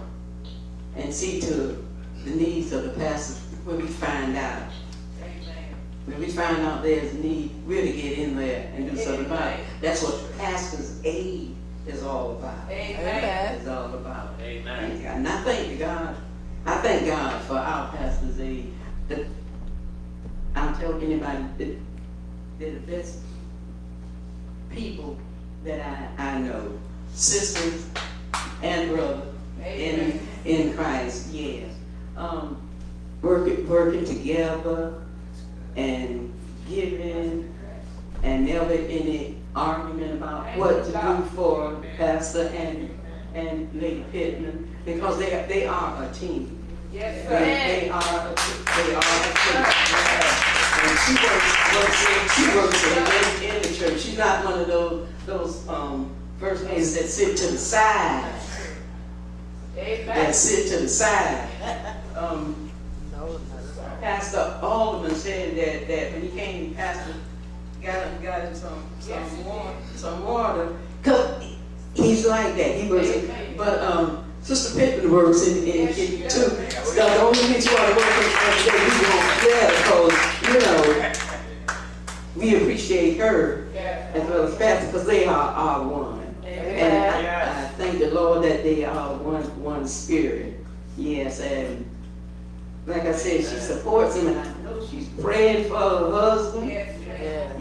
and see to the needs of the pastors when we find out. When we find out there's a need, really get in there and do something about it. That's what pastor's aid is all about. Amen. Is all about. Amen. And I thank God, I thank God for our pastor's aid. That I'll tell anybody that they're the best people that I, I know, sisters and brothers in in Christ. Yes, um, working working together and giving and never in any argument about what to do for Pastor and and Lady Pittman because they they are a team. Yes, They, they are a, they are a team. And she works, works in, she works in, in, in the church. She's not one of those, those, um, first ladies that sit to the side, that sit to the side. Um, Pastor Alderman said that, that when he came, Pastor got, got him some, some water, some water. Cause he's like that, he was, but, um, Sister Pittman works in, in the kitchen too. So the only reason why I work every day, we go there, because, you know, we appreciate her as well as Pastor, because they are, are one. And I, I thank the Lord that they are one, one spirit. Yes, and like I said, she supports him, and I know she's praying for her husband.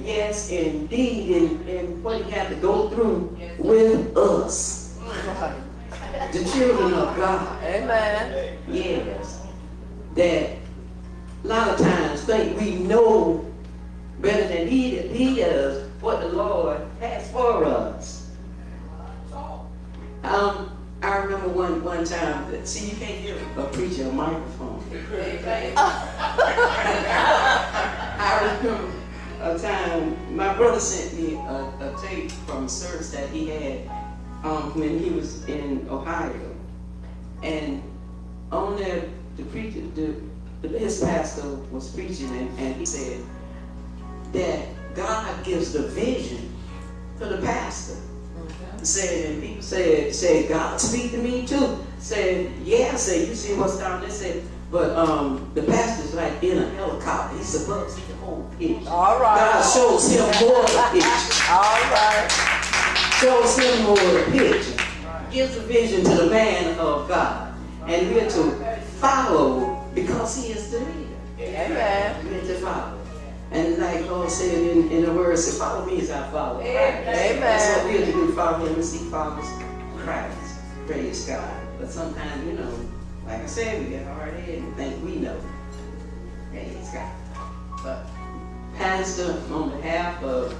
Yes, indeed, and, and what he had to go through with us, the children of God. Amen. Yes, that a lot of times think we know better than he, he does what the Lord has for us. Um, I remember one, one time, that, see, you can't give a preacher a microphone. (laughs) I (laughs) remember a time, my brother sent me a, a tape from a service that he had um, when he was in Ohio. And on there, the preacher, the, the, his pastor was preaching, and, and he said that God gives the vision to the pastor. Said, and people said, said, God speak to me too. Said, yeah, said, you see what's down there? Said, but um, the pastor's like in a helicopter. He's supposed to see the whole picture. All right. God shows him more of the picture. All right. Shows him more of the picture. Gives a vision to the man of God. And we're to follow because he is the leader. Amen. We're to follow. And like Lord said in, in the word, say, follow me as I follow. Amen. That's what we're to do, follow him as he follows Christ. Praise God. But sometimes, you know, like I said, we get hard headed and think we know. Praise God. But Pastor, on behalf of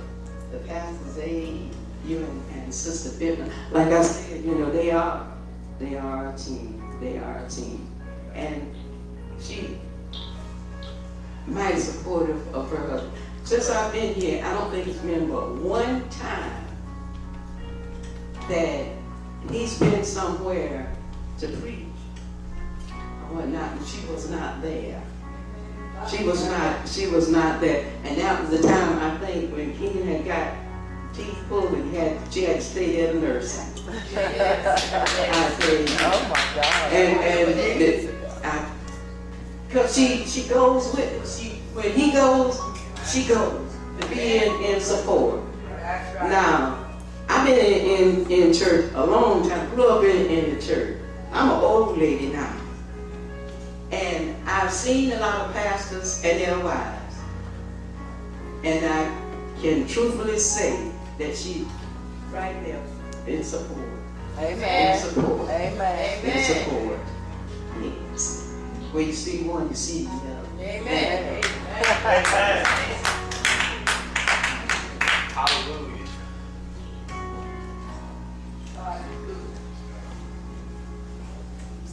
the pastor's aid, you and, and Sister Pittman, like I said, you know, they are, they are a team. They are a team. And she mighty supportive of her husband. Since I've been here, I don't think it's been but one time that he's been somewhere to preach or whatnot, and she was not there. She was not, she was not there. And that was the time, I think, when Keenan had got teeth pulled and had, she had to stay at a nursing. I tell. Oh my God. And, and, cause she, she goes with, she, when he goes, she goes to be in, in support. Now, I've been in, in, in church a long time, grew up in, in the church. I'm an old lady now. And I've seen a lot of pastors and their wives. And I can truthfully say that she right there in support. Amen. In support. Amen. In support. Yes. Where you see one, you see the other. Amen. Amen. Hallelujah.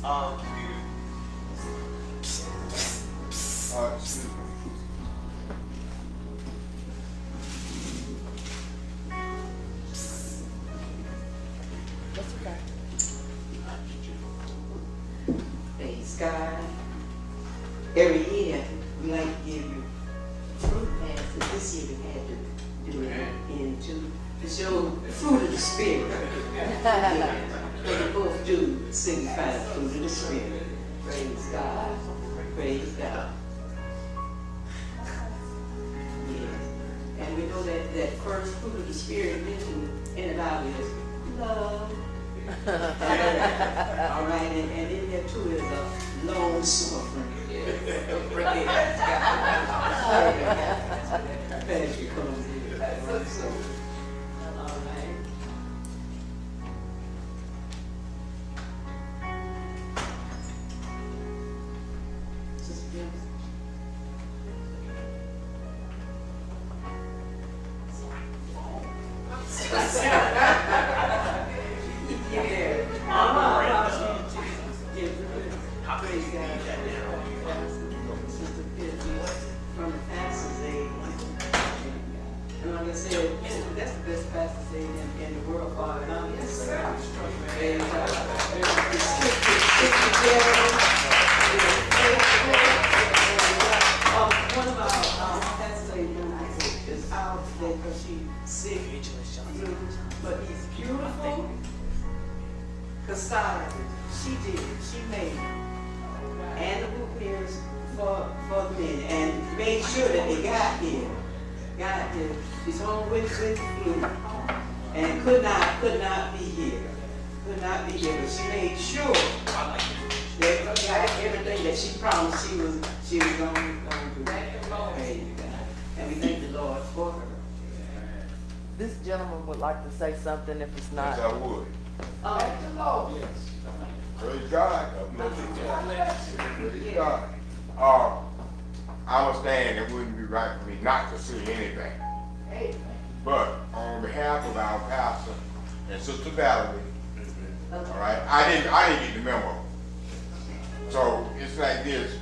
Um, Uh, excuse Every year, we like to give you fruit baskets. This year we had to do it into, to show the fruit of the Spirit. (laughs) But they both do signify the fruit of the Spirit. Praise God. Praise God. Yes. And we know that, that first fruit of the Spirit mentioned in the Bible is love. (laughs) All right, and, and in there too is a long suffering. As you This gentleman would like to say something if it's not. Yes. I would. Thank Um, Praise God. Praise God. Uh, I understand it wouldn't be right for me not to say anything. Amen. But on behalf of our pastor and Sister Valerie, all right, I didn't, I didn't get the memo. So it's like this,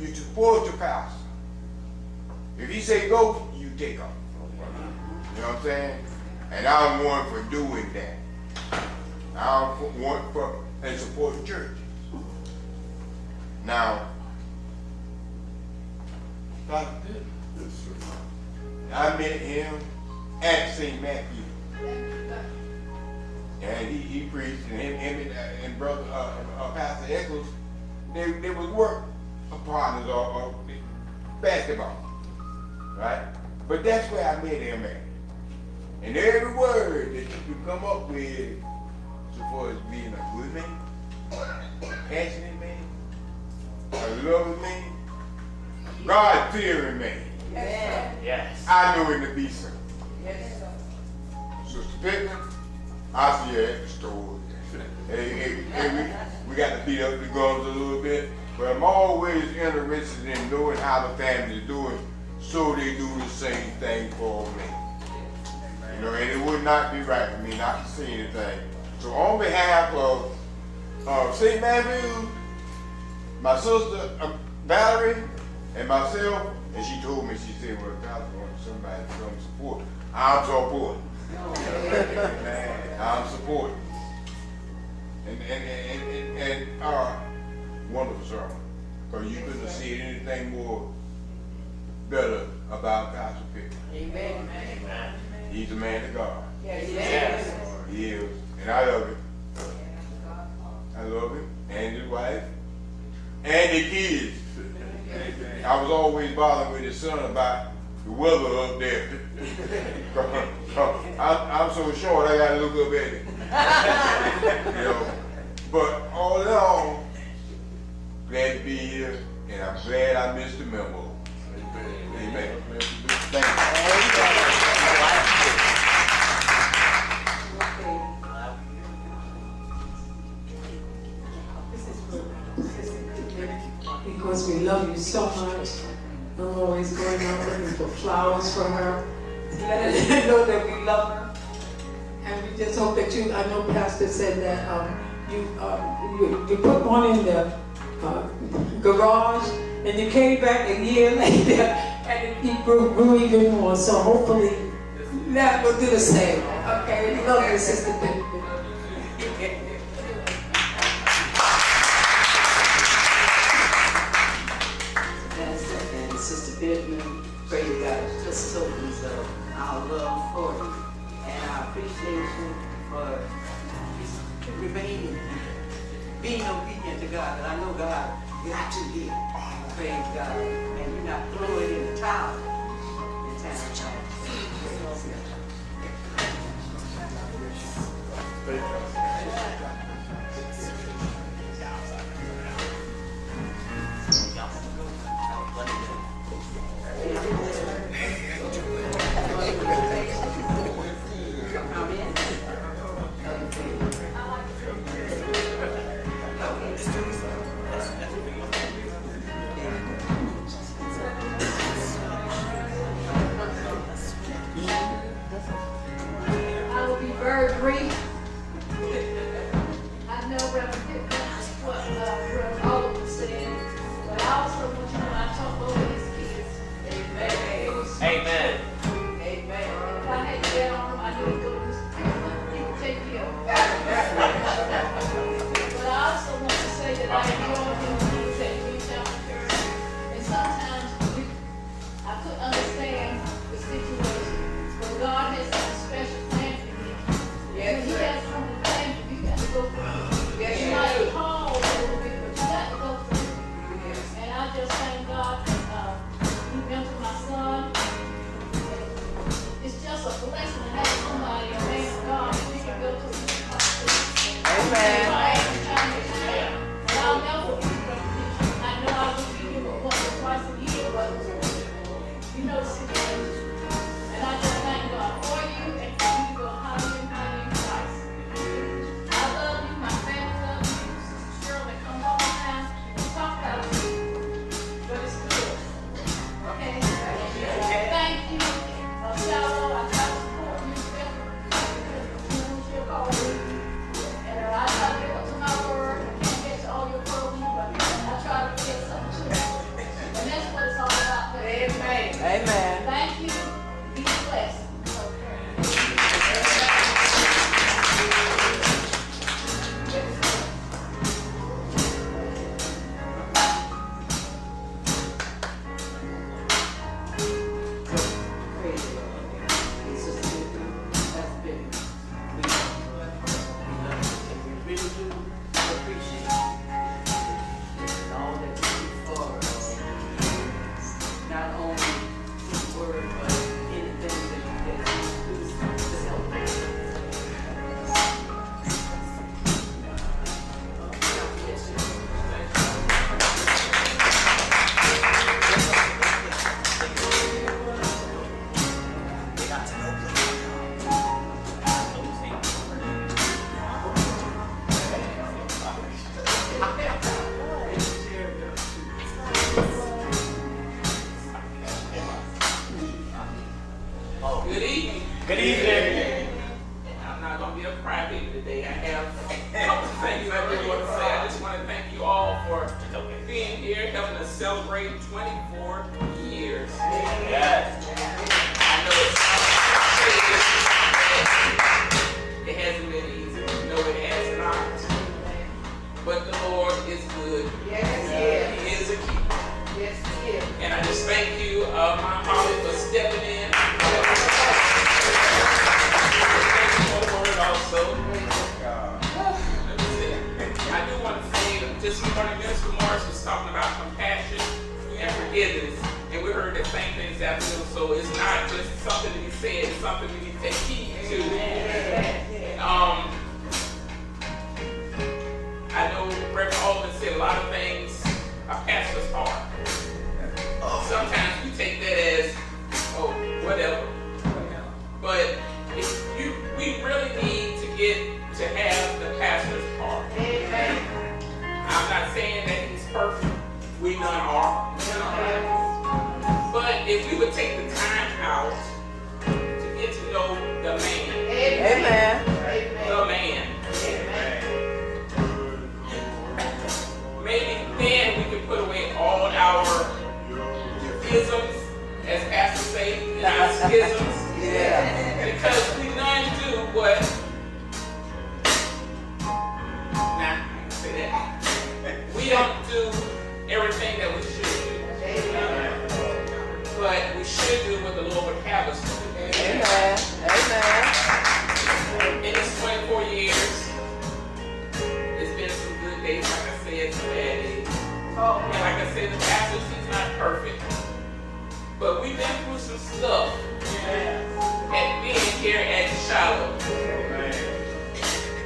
you support your pastor. If he say go, you take off. You know what I'm saying? And I'm one for doing that. I want for and support the church. Now, Dr. Good, I met him at St. Matthew. And he, he preached, and him, him and, uh, and brother, uh, uh, Pastor Eccles, they, they was work partners of, of basketball, right? But that's where I met him at. And every word that you can come up with so far as being a good man, a passionate man, a loving man, God fearing man, Yes. I know him to be so. Yes, sir. Sister Pittman, I see her at the store. Hey, hey, hey, we, we got to beat up the gums a little bit, but I'm always interested in knowing how the family is doing, so they do the same thing for me. Know, and it would not be right for me not to see anything. So on behalf of, of St. Matthew, my sister um, Valerie, and myself, and she told me, she said, well, Pastor wants somebody to come support. I'm supporting. (laughs) I'm supporting. And, and, and, and, and, uh, wonderful sermon. Because you couldn't have said anything more better about Pastor Pitt. Amen. He's a man of God. Yes. yes. He is. And I love him. I love him. And his wife. And the kids. I was always bothering with his son about the weather up there. (laughs) I'm, I'm, so short, I gotta look up at it. (laughs) you know, but all along, glad to be here, and I'm glad I missed the memo. Amen. Amen. Amen. Thank you. because we love you so much. I'm always going out looking for flowers for her. (laughs) Let her know that we love her. And we just hope that you, I know Pastor said that um, you, um, you, you, put one in the uh, garage and you came back a year (laughs) later and it grew, grew even more. So hopefully that will do the same. Okay, we love you, Sister Penny. remaining, being obedient to God. Because I know God got you here. Praise God. And you're not throwing in the towel. Time. Thank you. As Pastor say, his isms. Yeah. Because we none do what. Nah, say that. We don't do everything that we should do. But we should do what the Lord would have us to do. Amen. Amen. In these 24 years, it's been some good days, like I said, some bad days. Oh. And like I said, the pastor, he's not perfect. But been through some stuff at being here at Shiloh.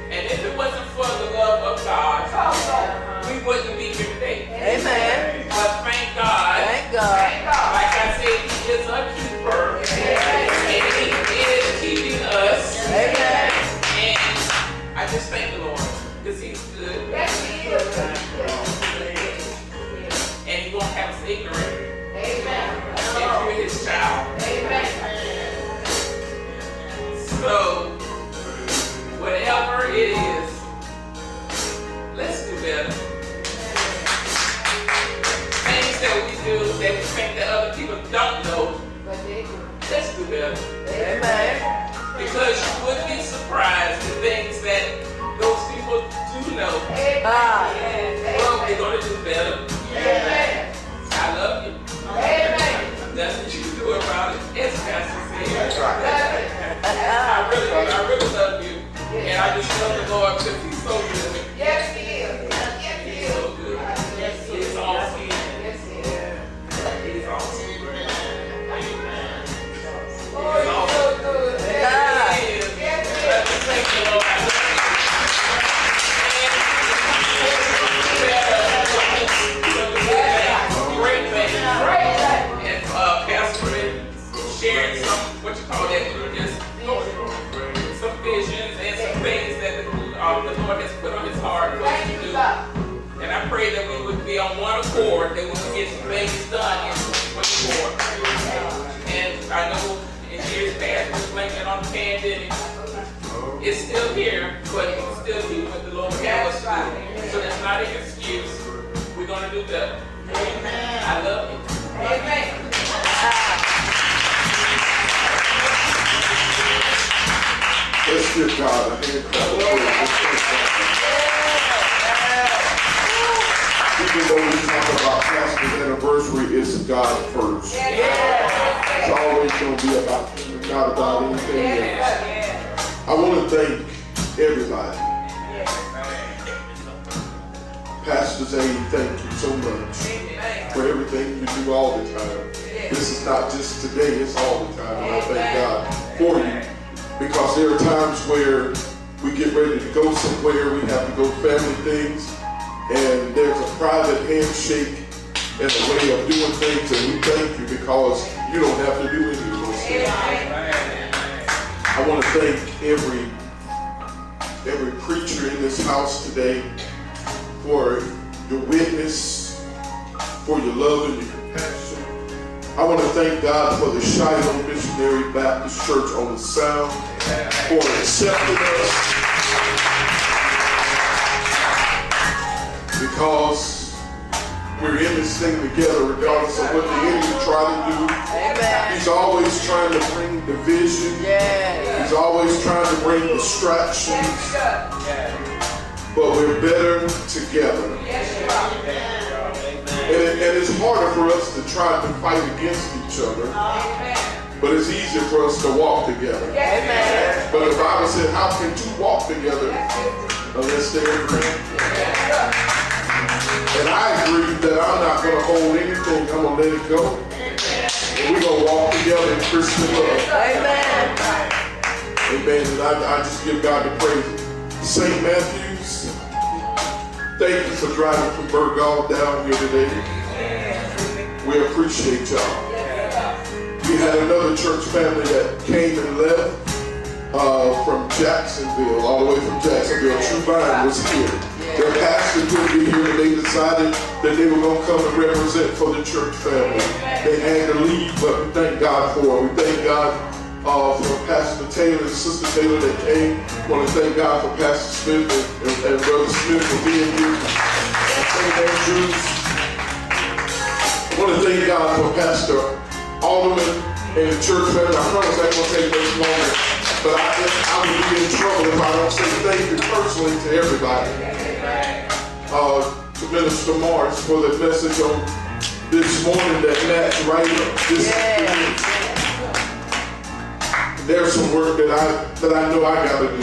And if it wasn't for the love of God, we wouldn't be here today. Amen. But thank God. Thank God. Like I said, He is a keeper. And He is keeping us. Amen. And I just thank the Lord because He's good. Yes, He is. And He won't have us ignorant. You're His child. So, whatever it is, let's do better. Things that we do that we think that other people don't know, let's do better. Amen. Because you would be surprised the things that those people do know. Ah. Well, we're going to do better. Amen. I love you. Nothing you can do about it. As Pastor said. I really, I really love you. And I just love the Lord because He's so good. Yes, he is. Put on for us to do. And I pray that we would be on one accord, that we would get some things done in 2024. And I know in years past, we was blaming on the pandemic. It's still here, but we still do what the Lord would have us do. So that's not an excuse. We're gonna do better. I love you. Amen. Let's give God a hand we talk about Pastor's anniversary, it's God first. It's always going to be about not about anything else. I want to thank everybody. Pastor Zane, thank you so much for everything you do all the time. This is not just today, it's all the time. And I thank God for you. Because there are times where we get ready to go somewhere, we have to go family things, and there's a private handshake and a way of doing things, and we thank you because you don't have to do any of those things. I want to thank every every preacher in this house today for your witness, for your love and your compassion. I want to thank God for the Shiloh Missionary Baptist Church on the Sound for accepting us because we're in this thing together regardless of what the enemy try to do. Amen. He's always trying to bring division. Yes. He's always trying to bring distractions. But we're better together. And, it, and it's harder for us to try to fight against each other. But it's easier for us to walk together. Amen. But the Bible said, how can two walk together unless they agree? And I agree that I'm not going to hold anything. I'm going to let it go. And we're going to walk together in Christian love. Amen. Amen. And I, I just give God the praise. St. Matthews, thank you for driving from Burgaw down here today. We appreciate y'all. We had another church family that came and left uh, from Jacksonville, all the way from Jacksonville. True Vine was here. Their pastor couldn't be here, and they decided that they were going to come and represent for the church family. They had to leave, but we thank God for it. We thank God uh, for Pastor Taylor and Sister Taylor that came. We want to thank God for Pastor Smith and, and, and Brother Smith for being here. I want to thank God for Pastor Alderman and the church family. I promise I ain't going to take much longer, but I, I would be in trouble if I don't say thank you personally to everybody. Uh, to Minister Morris for the message on this morning that Nat's right this There's some work that I that I know I gotta do.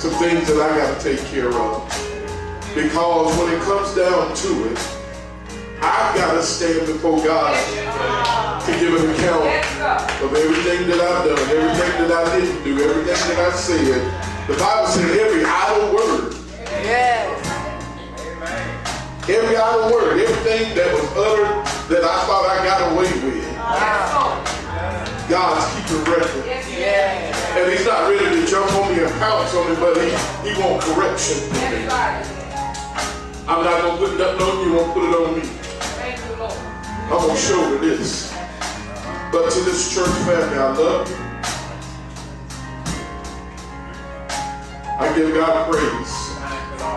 Some things that I gotta take care of. Because when it comes down to it, I've got to stand before God to give an account of everything that I've done, everything that I didn't do, everything that I said. The Bible said every idle word. Yes. Amen. Every idle word, everything that was uttered that I thought I got away with. God's keeping record. And he's not ready to jump on me and pounce on me, but he, he wants correction. I'm not going to put nothing on you, I'm going to put it on me. I'm going to show you this. But to this church family, I love you. I give God praise. Yeah.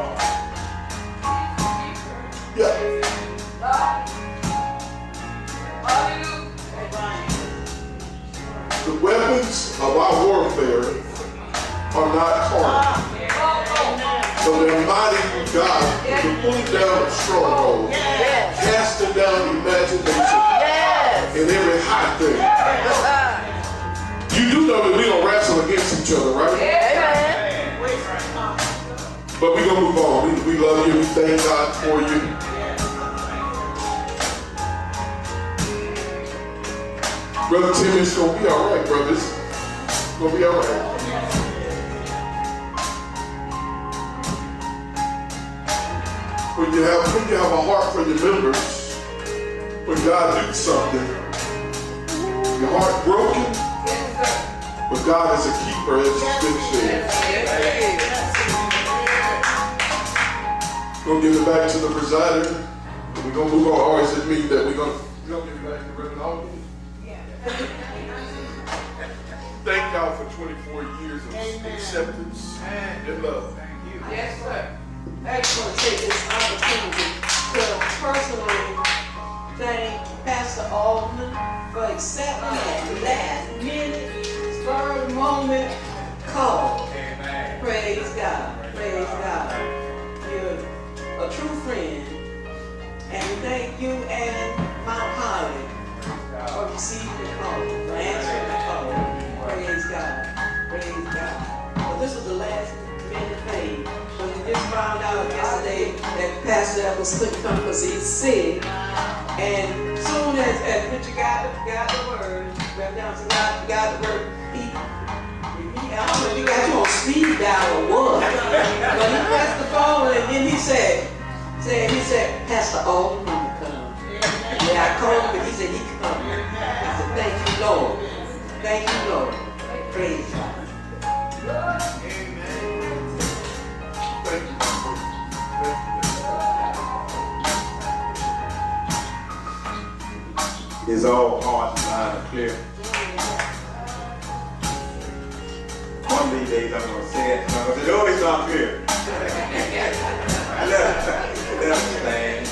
The weapons of our warfare are not carnal. So they're mighty through God to pull down strongholds, casting down imagination and every high thing. You do know that we don't wrestle against each other, right? But we're going to move on. We, we love you. We thank God for you. Brother Tim, it's going to be all right, brothers. It's going to be all right. When you have when you have a heart for your members, when God do something, your heart broken, but God is a keeper, as it's been said. Gonna give it back to the presider. We're gonna move on. Or is it me that we're gonna, we're gonna give it back to Reverend Albany? Thank y'all for 24 years of acceptance and love. Thank you. Yes, sir. I just want to take this opportunity to personally thank Pastor Alderman for accepting that last minute, spur moment call. Praise God. Praise God. You're a true friend. And thank you and Mount Holly for receiving the call, for answering the call. Praise God. Praise God. Well, this was the last minute thing. When we just found out yesterday that Pastor Evans couldn't come because he's sick. And soon as, as Richard got, the- got the word, Reverend Johnson got, got the word, he, I don't know if he got you on speed dial or what. But he pressed the phone and then he said, said, he said, Pastor Alderman will come. Yeah, I called him but he said he come. I said, thank you, Lord. Thank you, Lord. Praise God. Is all heart and mind clear? One of these days I'm gonna say it, and I'm gonna say, oh, it's not clear. let, let us stand.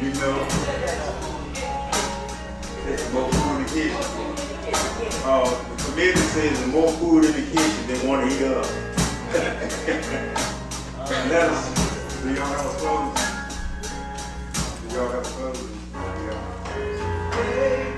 You know, there's more food in the kitchen. Uh, the committee says there's more food in the kitchen than want to eat up. let us, do y'all have a close? Do y'all have a close? Yeah.